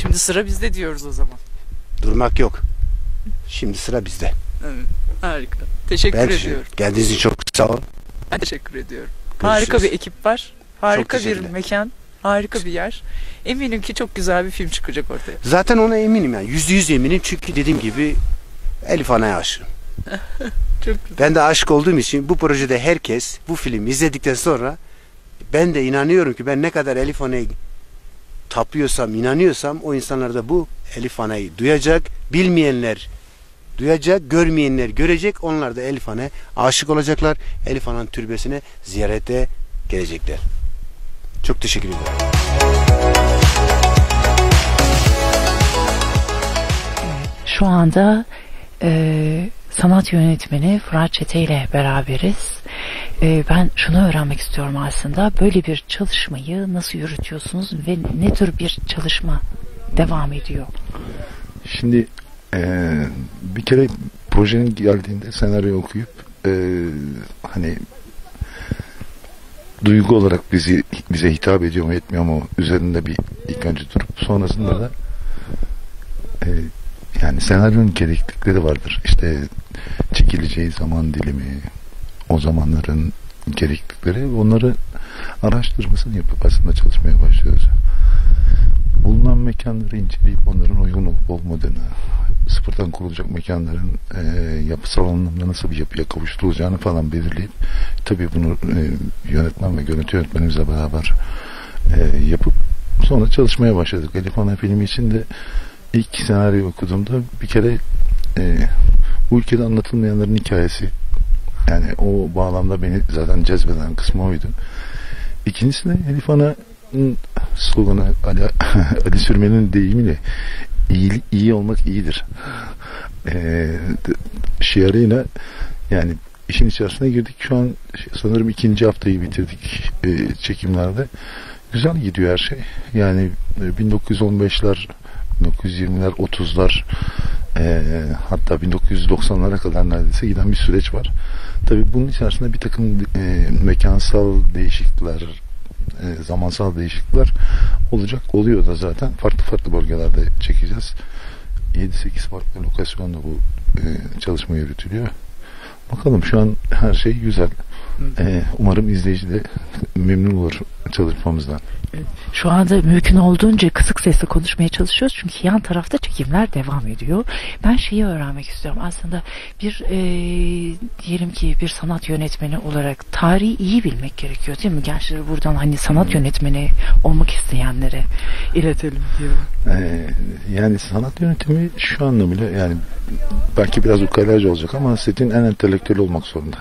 Şimdi sıra bizde diyoruz o zaman. Durmak yok. Şimdi sıra bizde. Evet, harika. Teşekkür Ben ediyorum. geldiğiniz için çok sağ ol. Ben teşekkür ediyorum. Görüşürüz. Harika bir ekip var. Harika bir mekan. Harika bir yer. Eminim ki çok güzel bir film çıkacak ortaya. Zaten ona eminim yani. Yüzde yüz eminim çünkü dediğim gibi Elif Ana'ya aşığım. Çok güzel. Ben de aşık olduğum için bu projede herkes bu filmi izledikten sonra ben de inanıyorum ki ben ne kadar Elif Ana'yı tapıyorsam, inanıyorsam o insanlar da bu Elif Ana'yı duyacak. Bilmeyenler duyacak, görmeyenler görecek. Onlar da Elif Ana'ya aşık olacaklar. Elif Ana'nın türbesine ziyarete gelecekler. Çok teşekkür ederim. Şu anda e, sanat yönetmeni Fırat Çete ile beraberiz. E, ben şunu öğrenmek istiyorum aslında. Böyle bir çalışmayı nasıl yürütüyorsunuz ve ne tür bir çalışma devam ediyor? Şimdi eee, bir kere projenin geldiğinde senaryo okuyup eee, hani duygu olarak bizi bize hitap ediyor mu etmiyor mu üzerinde bir ilk önce durup sonrasında da eee, yani senaryonun gereklilikleri vardır. İşte çekileceği zaman dilimi, o zamanların gereklilikleri onları araştırmasını yapıp aslında çalışmaya başlıyoruz. Bulunan mekanları inceleyip onların uygun olup olmadığını sıfırdan kurulacak mekanların e, yapısal anlamda nasıl bir yapıya kavuşturulacağını falan belirleyip tabii bunu e, yönetmen ve görüntü yönetmenimizle beraber e, yapıp sonra çalışmaya başladık. Elif Ana filmi için de ilk senaryo okuduğumda bir kere e, bu ülkede anlatılmayanların hikayesi yani o bağlamda beni zaten cezbeden kısmı oydu. İkincisi de Elif Ana'nın sloganı Ali, Ali Sürmen'in deyimiyle iyi, iyi olmak iyidir. E, şiarıyla yani işin içerisine girdik. Şu an sanırım ikinci haftayı bitirdik e, çekimlerde. Güzel gidiyor her şey. Yani e, 1915'ler 1920'ler 30'lar e, hatta 1990'lara kadar neredeyse giden bir süreç var. Tabii bunun içerisinde bir takım e, mekansal değişiklikler e, zamansal değişiklikler olacak. Oluyor da zaten. Farklı farklı bölgelerde çekeceğiz. 7-8 farklı lokasyonda bu e, çalışma yürütülüyor. Bakalım şu an her şey güzel. E, umarım izleyici de memnun olur çalışmamızdan. Şu anda mümkün olduğunca kısık sesle konuşmaya çalışıyoruz çünkü yan tarafta çekimler devam ediyor. Ben şeyi öğrenmek istiyorum. Aslında bir e, diyelim ki bir sanat yönetmeni olarak tarihi iyi bilmek gerekiyor değil mi? Gençlere buradan hani sanat yönetmeni olmak isteyenlere iletelim diyorum. Ee, yani sanat yönetimi şu anlamıyla yani belki biraz ukalayıcı olacak ama setin en entelektüel olmak zorunda.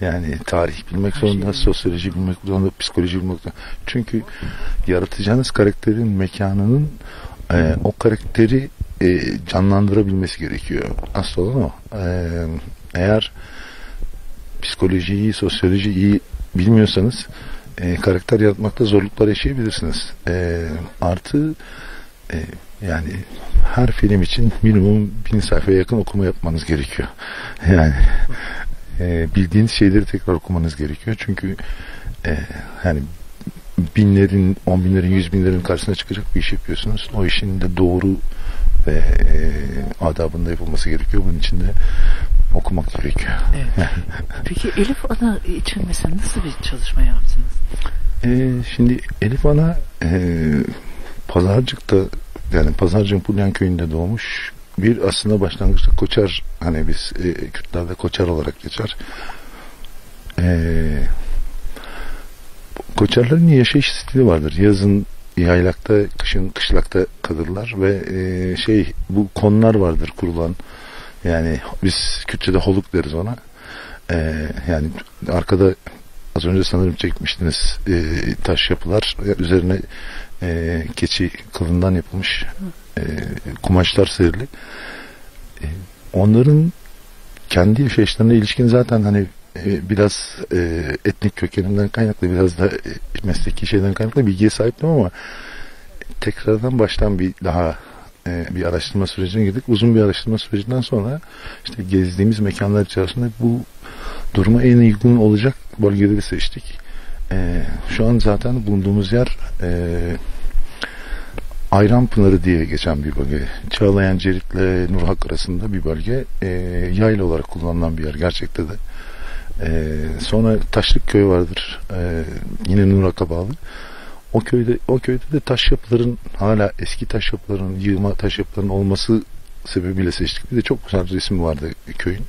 Yani tarih bilmek zorunda, sosyoloji bilmek zorunda, psikoloji bilmek zorunda. Çünkü yaratacağınız karakterin mekanının e, o karakteri e, canlandırabilmesi gerekiyor. Asıl olan o. E, eğer psikolojiyi, sosyolojiyi iyi bilmiyorsanız e, karakter yaratmakta zorluklar yaşayabilirsiniz. E, artı e, yani her film için minimum bin sayfaya yakın okuma yapmanız gerekiyor. Yani e, bildiğiniz şeyleri tekrar okumanız gerekiyor. Çünkü e, yani binlerin, on binlerin, yüz binlerin karşısına çıkacak bir iş yapıyorsunuz. O işin de doğru ve e, adabında yapılması gerekiyor. Bunun için de okumak gerekiyor. Evet. Peki Elif Ana için mesela nasıl bir çalışma yaptınız? E, şimdi Elif Ana e, Pazarcık'ta yani Pazarcık'ın Pulyan köyünde doğmuş bir aslında başlangıçta Koçar hani biz e, Kürtlerde Koçar olarak geçer. Eee Koçarların yaşayış stili vardır. Yazın yaylakta, kışın kışlakta kalırlar ve e, şey bu konlar vardır kurulan. Yani biz Kürtçe'de holuk deriz ona. E, yani arkada az önce sanırım çekmiştiniz e, taş yapılar üzerine e, keçi kılından yapılmış e, kumaşlar serili. E, onların kendi yaşayışlarına ilişkin zaten hani e, biraz e, etnik kökenimden kaynaklı biraz da e, mesleki şeyden kaynaklı bilgiye sahiptim ama tekrardan baştan bir daha e, bir araştırma sürecine girdik. Uzun bir araştırma sürecinden sonra işte gezdiğimiz mekanlar içerisinde bu duruma en uygun olacak bölgeleri seçtik. E, şu an zaten bulunduğumuz yer e, Ayran Pınarı diye geçen bir bölge. Çağlayan Cerit'le Nurhak arasında bir bölge. E, yayla olarak kullanılan bir yer gerçekte de. Ee, sonra Taşlık köy vardır. Ee, yine Nurak'a bağlı. O köyde o köyde de taş yapıların hala eski taş yapıların, yığma taş yapıların olması sebebiyle seçtik. Bir de çok güzel resim vardı köyün.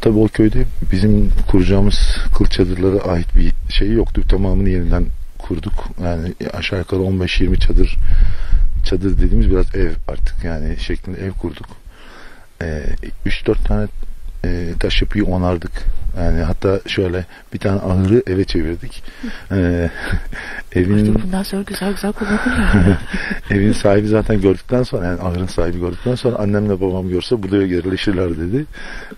Tabi o köyde bizim kuracağımız kıl çadırlara ait bir şey yoktu. Tamamını yeniden kurduk. Yani aşağı yukarı 15-20 çadır çadır dediğimiz biraz ev artık yani şeklinde ev kurduk. Ee, 3-4 tane e, taş yapıyı onardık. Yani hatta şöyle bir tane ahırı eve çevirdik. Ee, evin bundan sonra güzel güzel kullanılıyor. evin sahibi zaten gördükten sonra yani ahırın sahibi gördükten sonra annemle babam görse buraya yerleşirler dedi.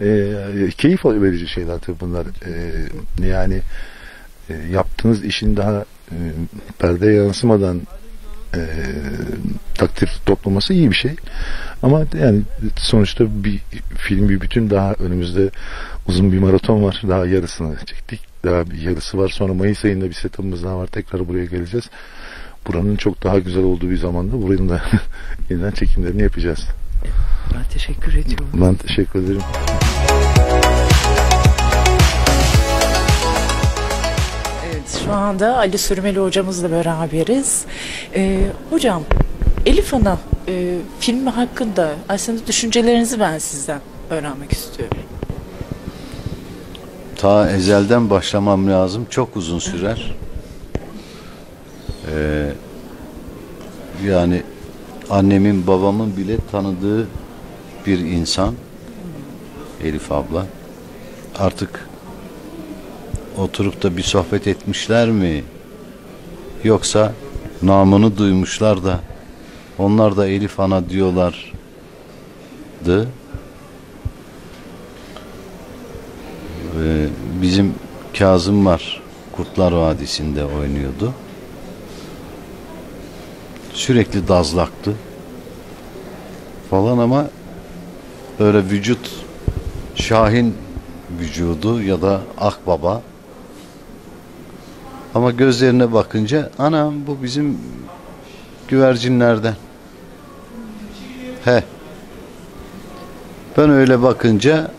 Ee, keyif verici şeyler tabii bunlar. Ee, yani e, yaptığınız işin daha e, perdeye yansımadan e, takdir toplaması iyi bir şey. Ama yani sonuçta bir film bir bütün daha önümüzde uzun bir maraton var. Daha yarısını çektik. Daha bir yarısı var. Sonra Mayıs ayında bir setup'ımız daha var. Tekrar buraya geleceğiz. Buranın çok daha güzel olduğu bir zamanda buranın da yeniden çekimlerini yapacağız. Ben teşekkür ediyorum. Ben teşekkür ederim. Şu anda Ali Sürmeli hocamızla beraberiz. Ee, hocam Elif Ana e, filmi hakkında aslında düşüncelerinizi ben sizden öğrenmek istiyorum. Ta ezelden başlamam lazım. Çok uzun sürer. Ee, yani annemin babamın bile tanıdığı bir insan Elif abla. Artık oturup da bir sohbet etmişler mi? Yoksa namını duymuşlar da onlar da Elif ana diyorlardı. Ee, bizim Kazım var. Kurtlar Vadisi'nde oynuyordu. Sürekli dazlaktı. Falan ama böyle vücut Şahin vücudu ya da Akbaba ama gözlerine bakınca anam bu bizim güvercinlerden. He. Ben öyle bakınca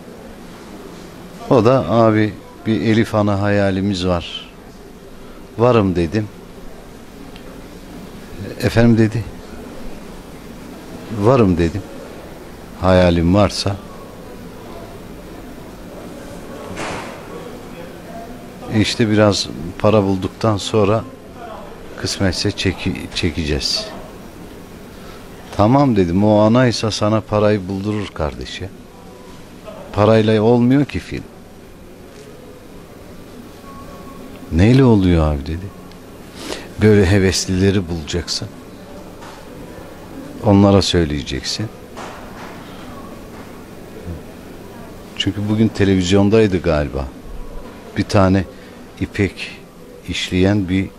o da abi bir Elif Ana hayalimiz var. Varım dedim. Efendim dedi. Varım dedim. Hayalim varsa. İşte biraz para bulduktan sonra kısmetse çeki, çekeceğiz. Tamam dedim o anaysa sana parayı buldurur kardeşi. Parayla olmuyor ki film. Neyle oluyor abi dedi. Böyle heveslileri bulacaksın. Onlara söyleyeceksin. Çünkü bugün televizyondaydı galiba. Bir tane ipek işleyen bir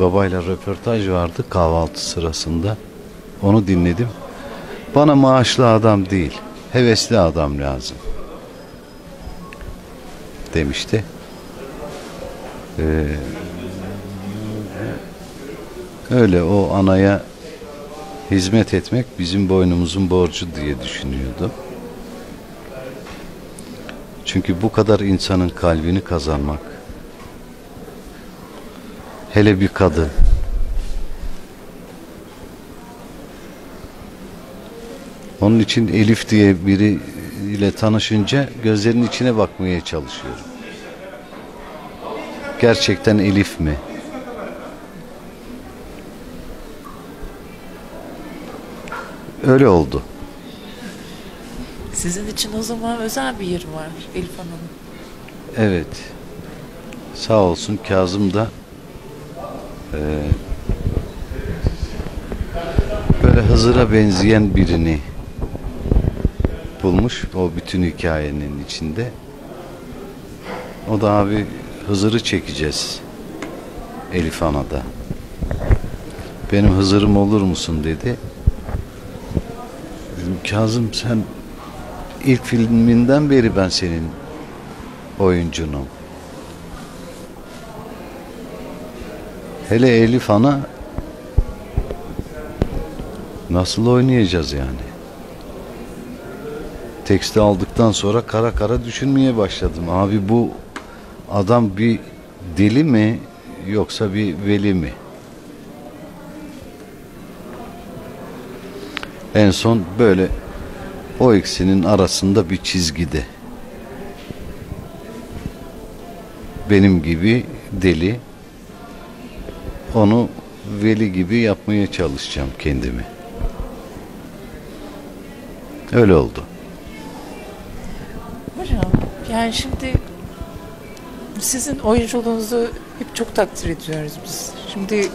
babayla röportaj vardı kahvaltı sırasında. Onu dinledim. Bana maaşlı adam değil, hevesli adam lazım. Demişti. Ee, öyle o anaya hizmet etmek bizim boynumuzun borcu diye düşünüyordum. Çünkü bu kadar insanın kalbini kazanmak hele bir kadın onun için Elif diye biri ile tanışınca gözlerinin içine bakmaya çalışıyorum. Gerçekten Elif mi? Öyle oldu. Sizin için o zaman özel bir yeri var Elif Hanım'ın. Evet. Sağ olsun Kazım da eee, böyle Hızır'a benzeyen birini bulmuş o bütün hikayenin içinde. O da abi Hızır'ı çekeceğiz Elif Ana'da. Benim Hızır'ım olur musun dedi. Dedim Kazım sen ilk filminden beri ben senin oyuncunum. Hele Elif Ana nasıl oynayacağız yani? Teksti aldıktan sonra kara kara düşünmeye başladım. Abi bu adam bir deli mi yoksa bir veli mi? En son böyle o ikisinin arasında bir çizgide. Benim gibi deli onu veli gibi yapmaya çalışacağım kendimi. Öyle oldu. Hocam yani şimdi sizin oyunculuğunuzu hep çok takdir ediyoruz biz. Şimdi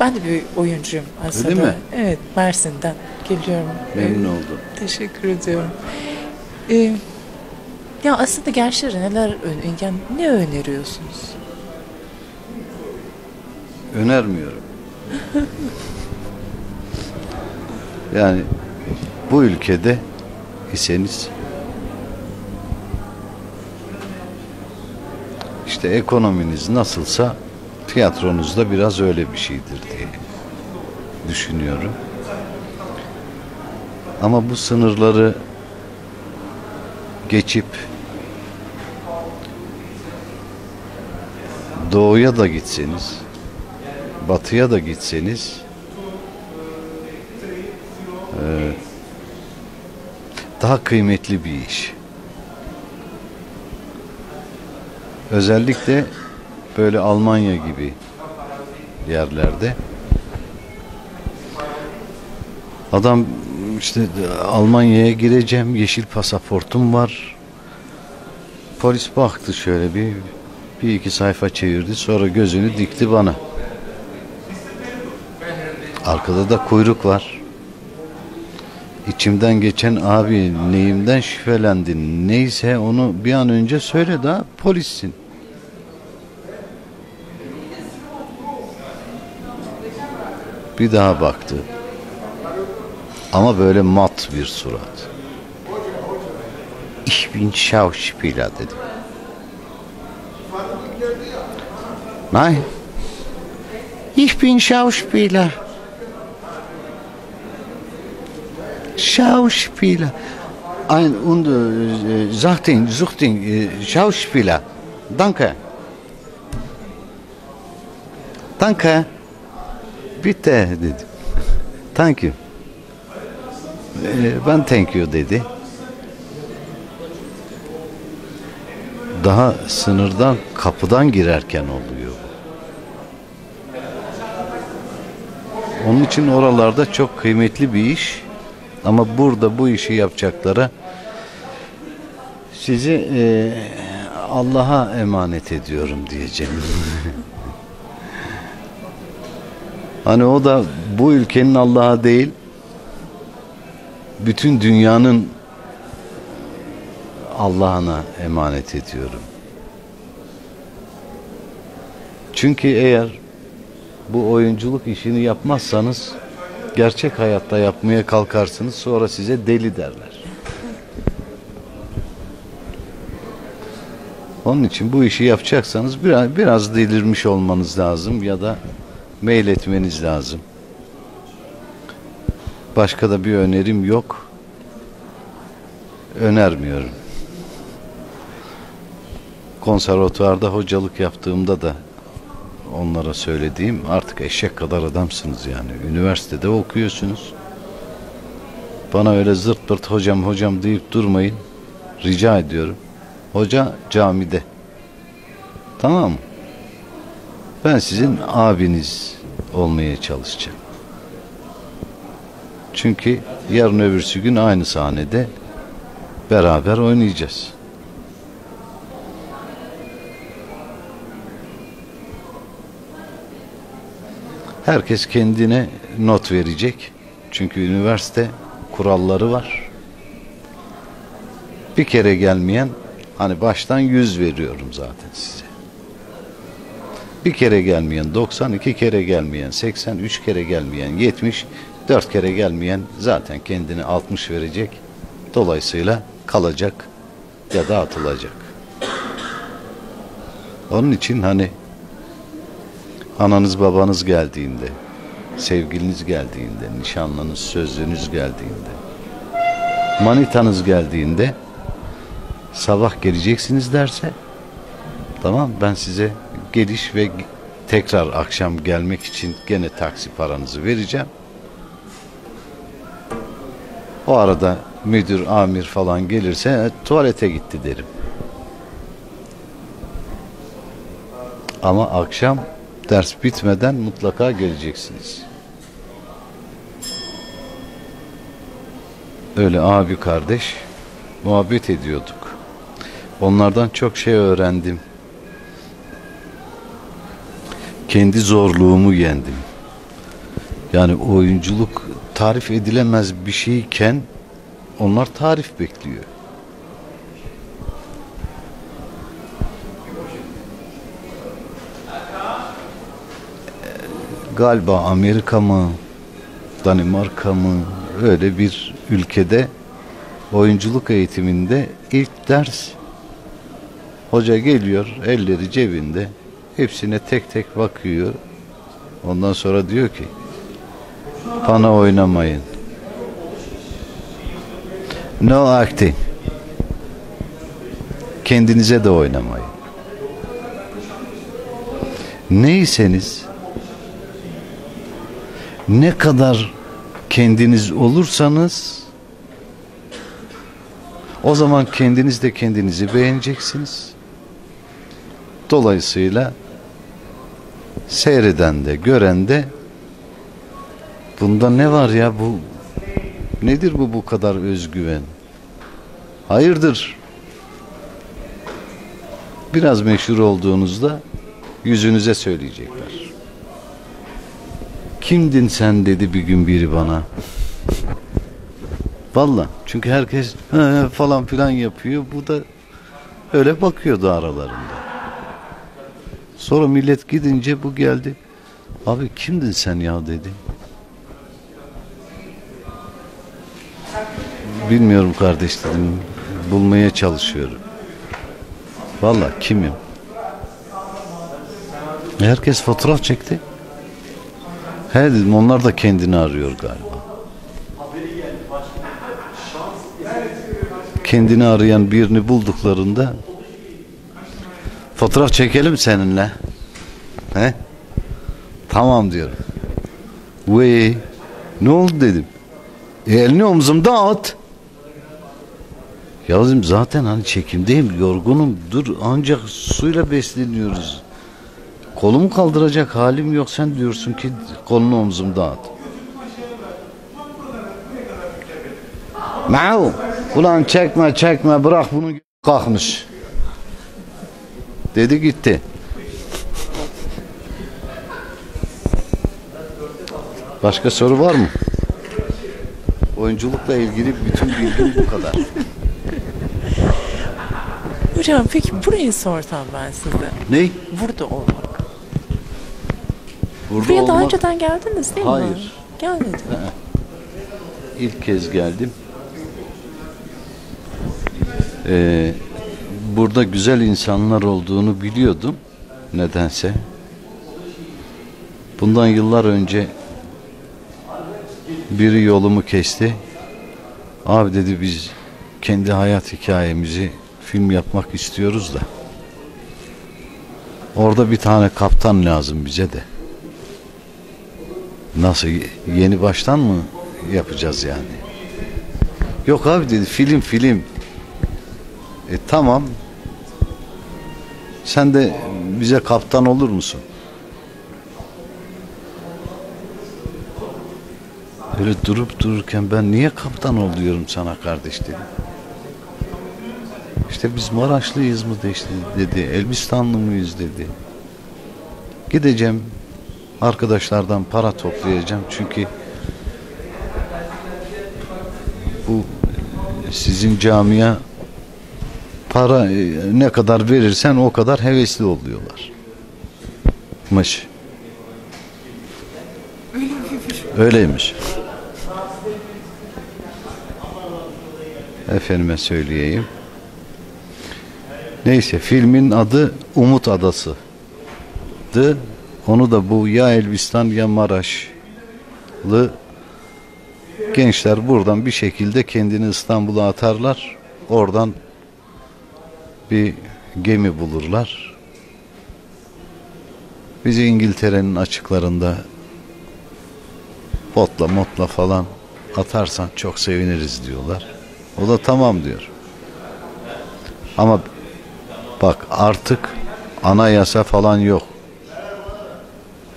ben de bir oyuncuyum aslında. Öyle mi? Evet Mersin'den geliyorum. Memnun Ee, oldum. Teşekkür ediyorum. Ee, ya aslında gençlere neler yani ne öneriyorsunuz? Önermiyorum. yani bu ülkede iseniz işte ekonominiz nasılsa tiyatronuz da biraz öyle bir şeydir diye düşünüyorum. Ama bu sınırları geçip doğuya da gitseniz batıya da gitseniz daha kıymetli bir iş. Özellikle böyle Almanya gibi yerlerde adam işte Almanya'ya gireceğim yeşil pasaportum var polis baktı şöyle bir bir iki sayfa çevirdi sonra gözünü dikti bana arkada da kuyruk var İçimden geçen abi neyimden şüphelendin neyse onu bir an önce söyle daha polissin Bir daha baktı. Ama böyle mat bir surat. Ich bin Schauspieler dedi. Nein. Ich bin Schauspieler. Schauspieler. Ein und äh, sagten, suchten äh, Schauspieler. Danke. Danke. Bitte dedi. Thank you. Ee, ben thank you dedi. Daha sınırdan kapıdan girerken oluyor. Onun için oralarda çok kıymetli bir iş. Ama burada bu işi yapacaklara sizi e, Allah'a emanet ediyorum diyeceğim. Hani o da bu ülkenin Allah'a değil, bütün dünyanın Allah'ına emanet ediyorum. Çünkü eğer bu oyunculuk işini yapmazsanız gerçek hayatta yapmaya kalkarsınız sonra size deli derler. Onun için bu işi yapacaksanız biraz, biraz delirmiş olmanız lazım ya da mail etmeniz lazım. Başka da bir önerim yok. Önermiyorum. Konservatuvarda hocalık yaptığımda da onlara söylediğim artık eşek kadar adamsınız yani. Üniversitede okuyorsunuz. Bana öyle zırt pırt hocam hocam deyip durmayın. Rica ediyorum. Hoca camide. Tamam mı? Ben sizin abiniz olmaya çalışacağım. Çünkü yarın öbürsü gün aynı sahnede beraber oynayacağız. Herkes kendine not verecek. Çünkü üniversite kuralları var. Bir kere gelmeyen hani baştan yüz veriyorum zaten size. Bir kere gelmeyen 90, iki kere gelmeyen 80, üç kere gelmeyen 70, dört kere gelmeyen zaten kendini 60 verecek. Dolayısıyla kalacak ya da atılacak. Onun için hani ananız babanız geldiğinde, sevgiliniz geldiğinde, nişanlınız, sözlünüz geldiğinde, manitanız geldiğinde sabah geleceksiniz derse tamam ben size geliş ve tekrar akşam gelmek için gene taksi paranızı vereceğim. O arada müdür, amir falan gelirse "E, tuvalete gitti derim. Ama akşam ders bitmeden mutlaka geleceksiniz. Öyle abi kardeş muhabbet ediyorduk. Onlardan çok şey öğrendim. Kendi zorluğumu yendim. Yani oyunculuk tarif edilemez bir şeyken onlar tarif bekliyor. Galiba Amerika mı, Danimarka mı? Öyle bir ülkede oyunculuk eğitiminde ilk ders. Hoca geliyor elleri cebinde. Hepsine tek tek bakıyor. Ondan sonra diyor ki bana oynamayın. No acting. Kendinize de oynamayın. Neyseniz ne kadar kendiniz olursanız o zaman kendiniz de kendinizi beğeneceksiniz. Dolayısıyla seyreden de gören de bunda ne var ya bu nedir bu bu kadar özgüven? Hayırdır? Biraz meşhur olduğunuzda yüzünüze söyleyecekler. Kimdin sen dedi bir gün biri bana. Valla çünkü herkes "He" falan filan yapıyor. Bu da öyle bakıyordu aralarında. Sonra millet gidince bu geldi. Abi kimdin sen ya dedi. Bilmiyorum kardeş dedim. Bulmaya çalışıyorum. Valla kimim? Herkes fotoğraf çekti. He onlar da kendini arıyor galiba. Kendini arayan birini bulduklarında fotoğraf çekelim seninle. He? Tamam diyorum. Ve ne oldu dedim. E, elini omzumda at. Ya dedim zaten hani çekimdeyim yorgunum dur ancak suyla besleniyoruz. Kolumu kaldıracak halim yok sen diyorsun ki kolunu omzumda at. Mau ulan çekme çekme bırak bunu kalkmış. Dedi gitti. Başka soru var mı? Oyunculukla ilgili bütün bilgim bu kadar. Hocam peki burayı sorsam ben size. Ne? Burada olmak. Burada Buraya daha olmak- önceden geldiniz değil mi? Hayır. Gelmedin. İlk kez geldim. Ee, burada güzel insanlar olduğunu biliyordum. Nedense. Bundan yıllar önce biri yolumu kesti. Abi dedi biz kendi hayat hikayemizi film yapmak istiyoruz da. Orada bir tane kaptan lazım bize de. Nasıl yeni baştan mı yapacağız yani? Yok abi dedi film film. E tamam. Sen de bize kaptan olur musun? Öyle durup dururken ben niye kaptan oluyorum sana kardeş dedim. İşte biz Maraşlıyız mı de işte dedi. Elbistanlı mıyız dedi. Gideceğim arkadaşlardan para toplayacağım çünkü bu sizin camia para e, ne kadar verirsen o kadar hevesli oluyorlar. Mış. Öyleymiş. Efendime söyleyeyim. Neyse filmin adı Umut Adası'dı. Onu da bu ya Elbistan ya Maraşlı gençler buradan bir şekilde kendini İstanbul'a atarlar. Oradan bir gemi bulurlar. Bizi İngiltere'nin açıklarında botla motla falan atarsan çok seviniriz diyorlar. O da tamam diyor. Ama bak artık anayasa falan yok.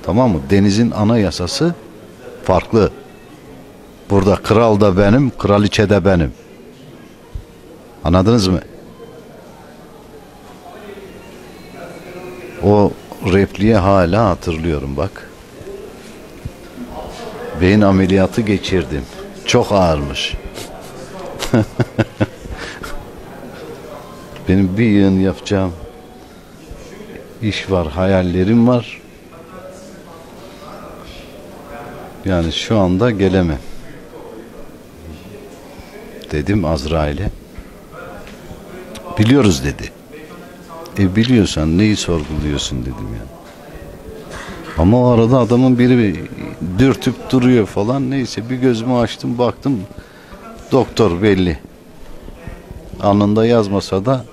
Tamam mı? Denizin anayasası farklı. Burada kral da benim, kraliçe de benim. Anladınız mı? O repliği hala hatırlıyorum bak. Beyin ameliyatı geçirdim. Çok ağırmış. Benim bir yığın yapacağım iş var, hayallerim var. Yani şu anda gelemem. Dedim Azrail'e. Biliyoruz dedi. E biliyorsan neyi sorguluyorsun dedim ya. Ama o arada adamın biri dürtüp duruyor falan. Neyse bir gözümü açtım baktım. Doktor belli. Alnında yazmasa da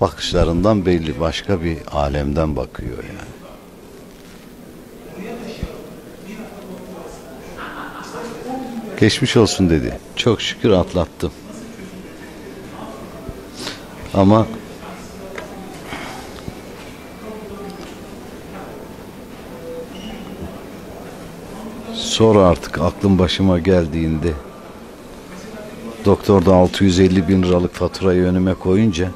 bakışlarından belli. Başka bir alemden bakıyor yani. Geçmiş olsun dedi. Çok şükür atlattım. Ama sonra artık aklım başıma geldiğinde doktor da 650 bin liralık faturayı önüme koyunca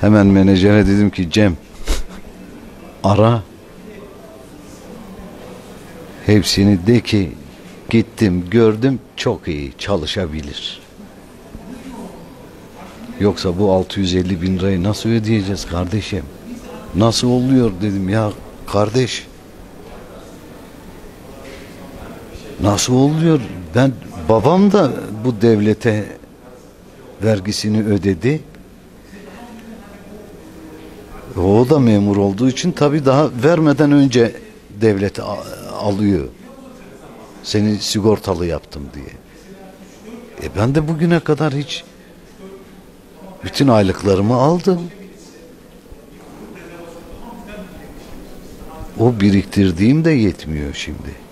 hemen menajere dedim ki Cem ara hepsini de ki gittim gördüm çok iyi çalışabilir. Yoksa bu 650 bin lirayı nasıl ödeyeceğiz kardeşim? Nasıl oluyor dedim ya kardeş. Nasıl oluyor? Ben babam da bu devlete vergisini ödedi. O da memur olduğu için tabii daha vermeden önce devlet a- alıyor. Seni sigortalı yaptım diye. E ben de bugüne kadar hiç bütün aylıklarımı aldım. O biriktirdiğim de yetmiyor şimdi.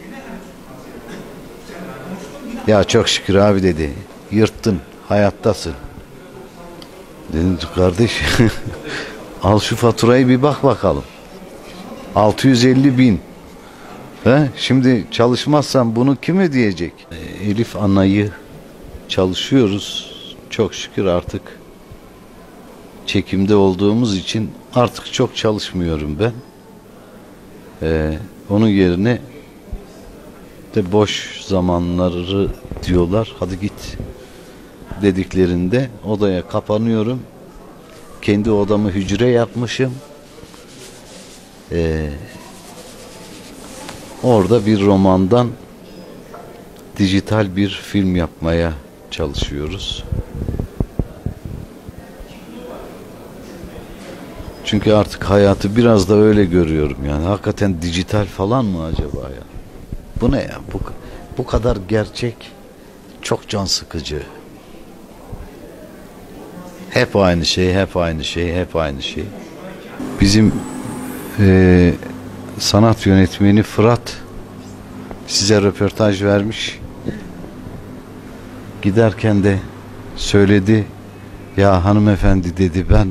Ya çok şükür abi dedi. Yırttın, hayattasın. Dedim kardeş al şu faturayı bir bak bakalım. 650 bin. He? Şimdi çalışmazsam bunu kim ödeyecek? E, Elif anayı çalışıyoruz. Çok şükür artık çekimde olduğumuz için artık çok çalışmıyorum ben. Ee, onun yerine de boş zamanları diyorlar. Hadi git dediklerinde odaya kapanıyorum. Kendi odamı hücre yapmışım. Ee, orada bir romandan dijital bir film yapmaya çalışıyoruz. Çünkü artık hayatı biraz da öyle görüyorum yani. Hakikaten dijital falan mı acaba ya? Bu ne ya? Bu, bu kadar gerçek çok can sıkıcı. Hep aynı şey, hep aynı şey, hep aynı şey. Bizim eee, sanat yönetmeni Fırat size röportaj vermiş. Giderken de söyledi. Ya hanımefendi dedi ben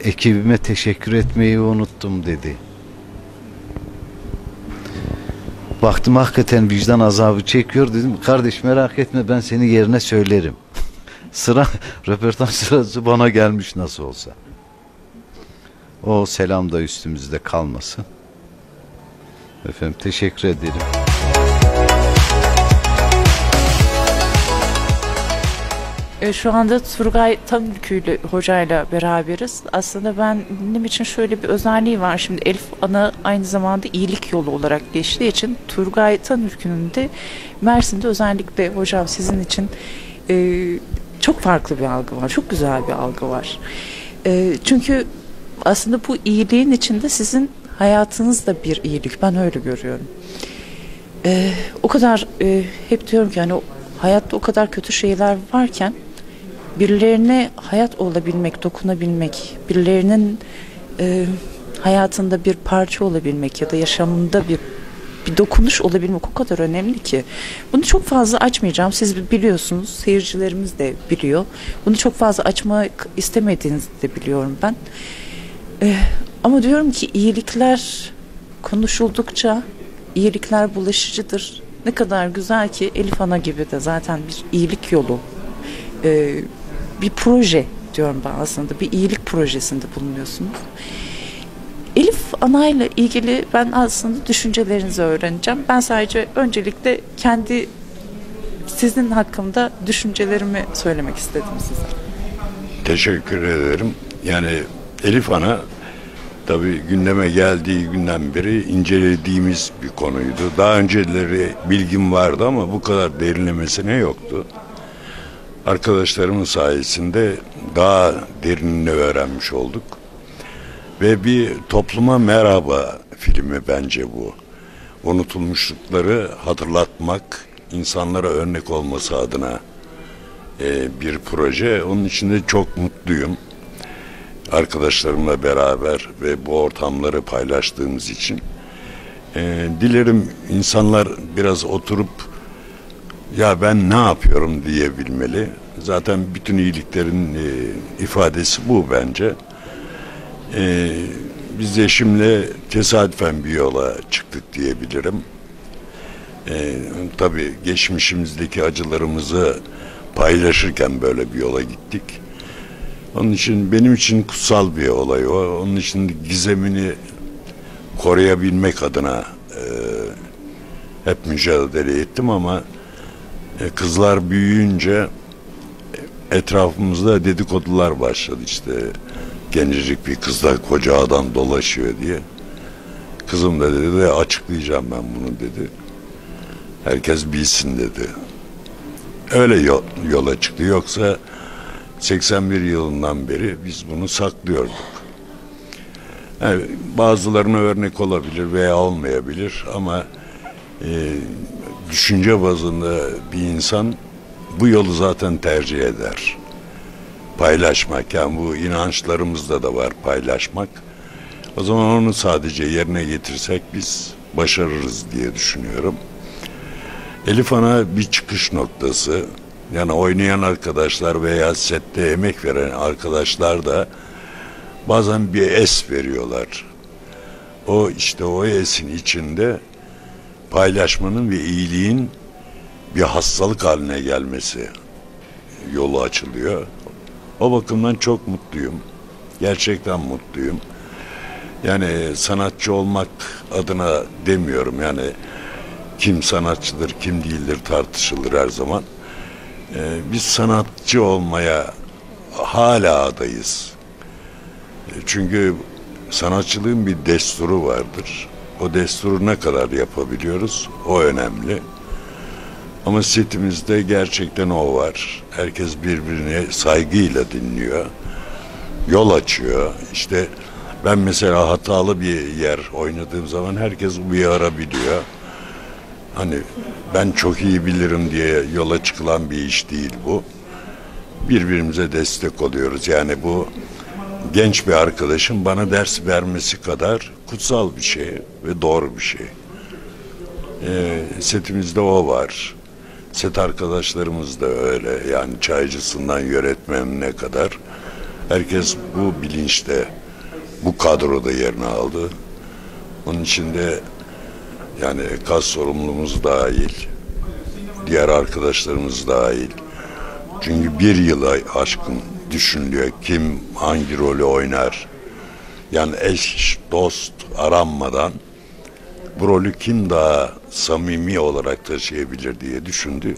ekibime teşekkür etmeyi unuttum dedi. Baktım hakikaten vicdan azabı çekiyor dedim. Kardeş merak etme ben seni yerine söylerim. Sıra röportaj sırası bana gelmiş nasıl olsa. O selam da üstümüzde kalmasın. Efendim teşekkür ederim. E, Şu anda Turgay Tanülkü'yle hocayla beraberiz. Aslında ben benim için şöyle bir özelliği var. Şimdi Elif Ana aynı zamanda iyilik yolu olarak geçtiği için Turgay Tanülkü'nün de Mersin'de özellikle hocam sizin için e, çok farklı bir algı var. Çok güzel bir algı var. E, çünkü aslında bu iyiliğin içinde sizin hayatınız da bir iyilik. Ben öyle görüyorum. E, o kadar e, hep diyorum ki hani hayatta o kadar kötü şeyler varken birilerine hayat olabilmek, dokunabilmek, birilerinin e, hayatında bir parça olabilmek ya da yaşamında bir bir dokunuş olabilmek o kadar önemli ki. Bunu çok fazla açmayacağım. Siz biliyorsunuz, seyircilerimiz de biliyor. Bunu çok fazla açmak istemediğinizi de biliyorum ben. E, ama diyorum ki iyilikler konuşuldukça iyilikler bulaşıcıdır. Ne kadar güzel ki Elif Ana gibi de zaten bir iyilik yolu, e, bir proje diyorum ben aslında. Bir iyilik projesinde bulunuyorsunuz. Elif Ana ile ilgili ben aslında düşüncelerinizi öğreneceğim. Ben sadece öncelikle kendi sizin hakkında düşüncelerimi söylemek istedim size. Teşekkür ederim. Yani Elif Ana tabii gündeme geldiği günden beri incelediğimiz bir konuydu. Daha önceleri bilgim vardı ama bu kadar derinlemesine yoktu. Arkadaşlarımın sayesinde daha derinini öğrenmiş olduk. Ve bir topluma merhaba filmi bence bu. Unutulmuşlukları hatırlatmak, insanlara örnek olması adına e, bir proje. Onun için de çok mutluyum. Arkadaşlarımla beraber ve bu ortamları paylaştığımız için. E, dilerim insanlar biraz oturup ya ben ne yapıyorum diyebilmeli. Zaten bütün iyiliklerin e, ifadesi bu bence. E, biz eşimle tesadüfen bir yola çıktık diyebilirim. E, tabii geçmişimizdeki acılarımızı paylaşırken böyle bir yola gittik. Onun için benim için kutsal bir olay o. Onun için gizemini koruyabilmek adına e, hep mücadele ettim ama e, kızlar büyüyünce etrafımızda dedikodular başladı işte gencecik bir kızla koca adam dolaşıyor diye. Kızım da dedi açıklayacağım ben bunu dedi. Herkes bilsin dedi. Öyle yol, yola çıktı yoksa 81 yılından beri biz bunu saklıyorduk. Yani bazılarına örnek olabilir veya olmayabilir ama e, düşünce bazında bir insan bu yolu zaten tercih eder. Paylaşmak yani bu inançlarımızda da var paylaşmak. O zaman onu sadece yerine getirsek biz başarırız diye düşünüyorum. Elif Ana bir çıkış noktası. Yani oynayan arkadaşlar veya sette emek veren arkadaşlar da bazen bir es veriyorlar. O işte o esin içinde paylaşmanın ve iyiliğin bir hastalık haline gelmesi yolu açılıyor. O bakımdan çok mutluyum. Gerçekten mutluyum. Yani sanatçı olmak adına demiyorum. Yani kim sanatçıdır, kim değildir tartışılır her zaman. Ee, biz sanatçı olmaya hala adayız. E, Çünkü sanatçılığın bir desturu vardır. O desturu ne kadar yapabiliyoruz o önemli. Ama setimizde gerçekten o var. Herkes birbirini saygıyla dinliyor. Yol açıyor. İşte ben mesela hatalı bir yer oynadığım zaman herkes uyarabiliyor. Hani ben çok iyi bilirim diye yola çıkılan bir iş değil bu. Birbirimize destek oluyoruz. Yani bu genç bir arkadaşın bana ders vermesi kadar kutsal bir şey ve doğru bir şey. Ee, setimizde o var. Set arkadaşlarımız da öyle. Yani çaycısından yönetmenine kadar. Herkes bu bilinçte, bu kadroda yerini aldı. Onun içinde yani kas sorumlumuz dahil, diğer arkadaşlarımız dahil. Çünkü bir yıla aşkın düşünülüyor kim hangi rolü oynar. Yani eş, dost aranmadan bu rolü kim daha samimi olarak taşıyabilir diye düşündü.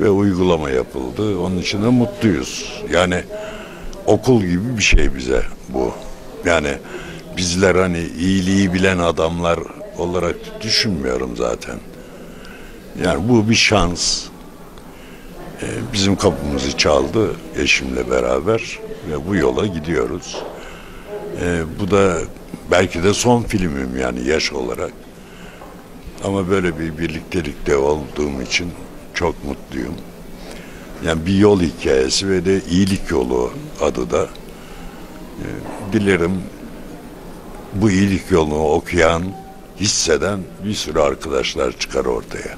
Ve uygulama yapıldı. Onun için de mutluyuz. Yani okul gibi bir şey bize bu. Yani bizler hani iyiliği bilen adamlar olarak düşünmüyorum zaten. Yani bu bir şans. Ee, bizim kapımızı çaldı eşimle beraber ve bu yola gidiyoruz. Ee, bu da belki de son filmim yani yaş olarak. Ama böyle bir birliktelikte olduğum için çok mutluyum. Yani bir yol hikayesi ve de iyilik yolu adı da. Ee, dilerim bu iyilik yolunu okuyan, hisseden bir sürü arkadaşlar çıkar ortaya.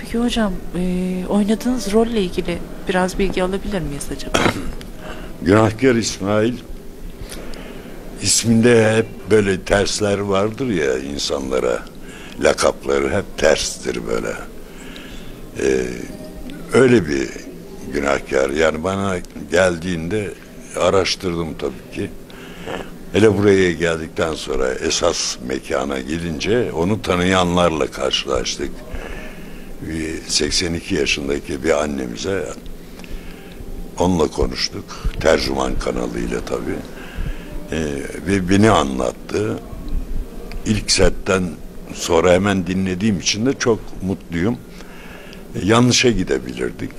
Peki hocam e, oynadığınız rolle ilgili biraz bilgi alabilir miyiz acaba? Günahkar İsmail isminde hep böyle tersler vardır ya insanlara. Lakapları hep terstir böyle. Ee, öyle bir günahkar. Yani bana geldiğinde araştırdım tabii ki. Hele buraya geldikten sonra esas mekana gidince onu tanıyanlarla karşılaştık. Bir 82 yaşındaki bir annemize onunla konuştuk. Tercüman kanalıyla tabii. Ee, ve beni anlattı. İlk setten sonra hemen dinlediğim için de çok mutluyum. Ee, yanlışa gidebilirdik.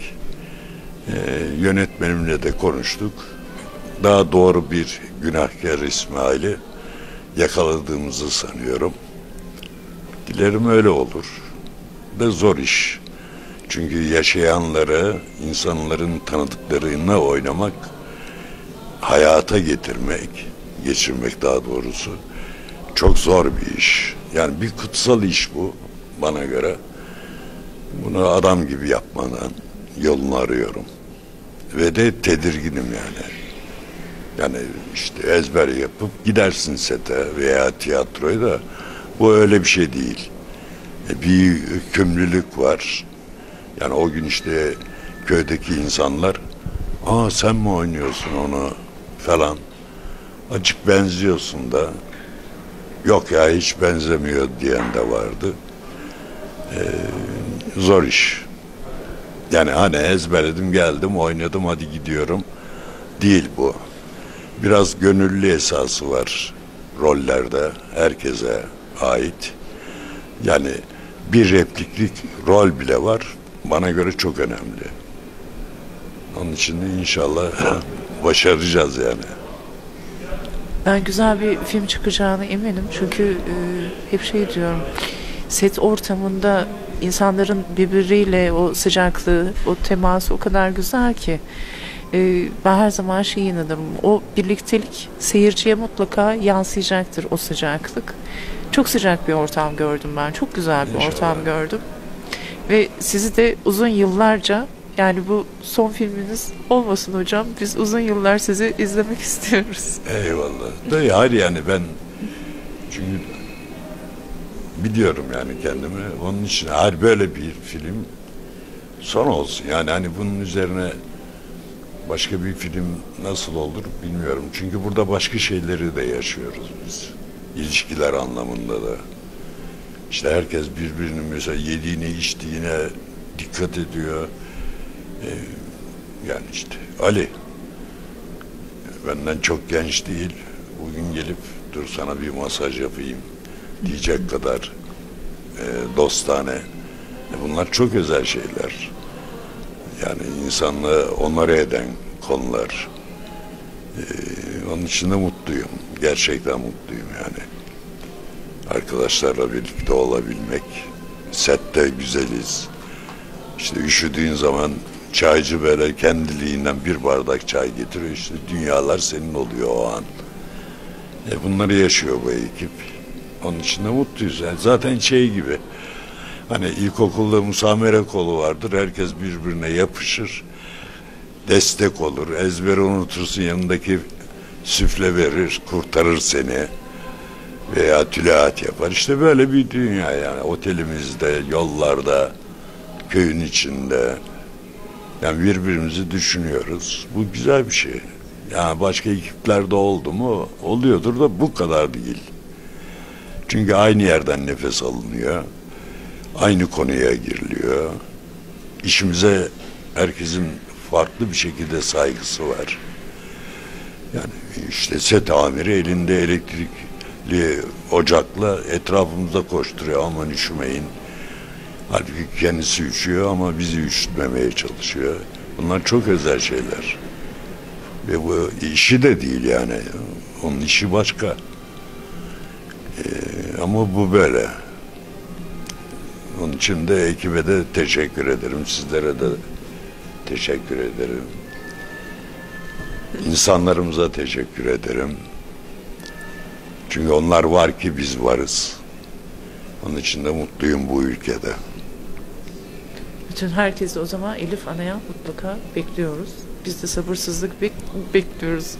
Ee, yönetmenimle de konuştuk. Daha doğru bir günahkar İsmail'i yakaladığımızı sanıyorum. Dilerim öyle olur. Ve zor iş. Çünkü yaşayanları, insanların tanıdıklarına oynamak, hayata getirmek, geçirmek daha doğrusu çok zor bir iş. Yani bir kutsal iş bu bana göre. Bunu adam gibi yapmadan yolunu arıyorum. Ve de tedirginim yani. Yani işte ezber yapıp gidersin sete veya tiyatroya da bu öyle bir şey değil. E, Bir yükümlülük var. Yani o gün işte köydeki insanlar aa sen mi oynuyorsun onu falan. Acık benziyorsun da yok ya hiç benzemiyor diyen de vardı. Ee, zor iş. Yani hani ezberledim geldim oynadım hadi gidiyorum. Değil bu. Biraz gönüllü esası var rollerde herkese ait. Yani bir repliklik rol bile var. Bana göre çok önemli. Onun için de inşallah başaracağız yani. Ben güzel bir film çıkacağına eminim. Çünkü e, hep şey diyorum. Set ortamında insanların birbiriyle o sıcaklığı, o teması o kadar güzel ki. E, ben her zaman şey inanırım. O birliktelik seyirciye mutlaka yansıyacaktır o sıcaklık. Çok sıcak bir ortam gördüm ben. Çok güzel bir İnşallah. ortam gördüm. Ve sizi de uzun yıllarca yani bu son filminiz olmasın hocam. Biz uzun yıllar sizi izlemek istiyoruz. Eyvallah. Da hayır yani ben çünkü biliyorum yani kendimi. Onun için her böyle bir film son olsun. Yani hani bunun üzerine başka bir film nasıl olur bilmiyorum. Çünkü burada başka şeyleri de yaşıyoruz biz. İlişkiler anlamında da. İşte herkes birbirinin mesela yediğine içtiğine dikkat ediyor. Ee, yani işte Ali benden çok genç değil. Bugün gelip dur sana bir masaj yapayım diyecek kadar e, dostane. E, bunlar çok özel şeyler. Yani insanlığı onları eden konular. E, onun için de mutluyum. Gerçekten mutluyum yani. Arkadaşlarla birlikte olabilmek. Sette güzeliz. İşte üşüdüğün zaman çaycı böyle kendiliğinden bir bardak çay getiriyor. İşte dünyalar senin oluyor o an. E bunları yaşıyor bu ekip. Onun için de mutluyuz. Yani zaten şey gibi. Hani ilkokulda musamere kolu vardır. Herkes birbirine yapışır. Destek olur. Ezberi unutursun yanındaki süfle verir. Kurtarır seni. Veya tülahat yapar. İşte böyle bir dünya yani. Otelimizde, yollarda, köyün içinde. Yani birbirimizi düşünüyoruz. Bu güzel bir şey. Yani başka ekiplerde oldu mu? Oluyordur da bu kadar değil. Çünkü aynı yerden nefes alınıyor. Aynı konuya giriliyor. İşimize herkesin farklı bir şekilde saygısı var. Yani işte set amiri elinde elektrikli ocakla etrafımızda koşturuyor. Aman üşümeyin. Halbuki kendisi üşüyor ama bizi üşütmemeye çalışıyor. Bunlar çok özel şeyler. Ve bu işi de değil yani. Onun işi başka. Ee, ama bu böyle. Onun için de ekibe de teşekkür ederim. Sizlere de teşekkür ederim. İnsanlarımıza teşekkür ederim. Çünkü onlar var ki biz varız. Onun için de mutluyum bu ülkede. Bütün herkesi o zaman Elif Ana'ya mutlaka bekliyoruz. Biz de sabırsızlık bek- bekliyoruz.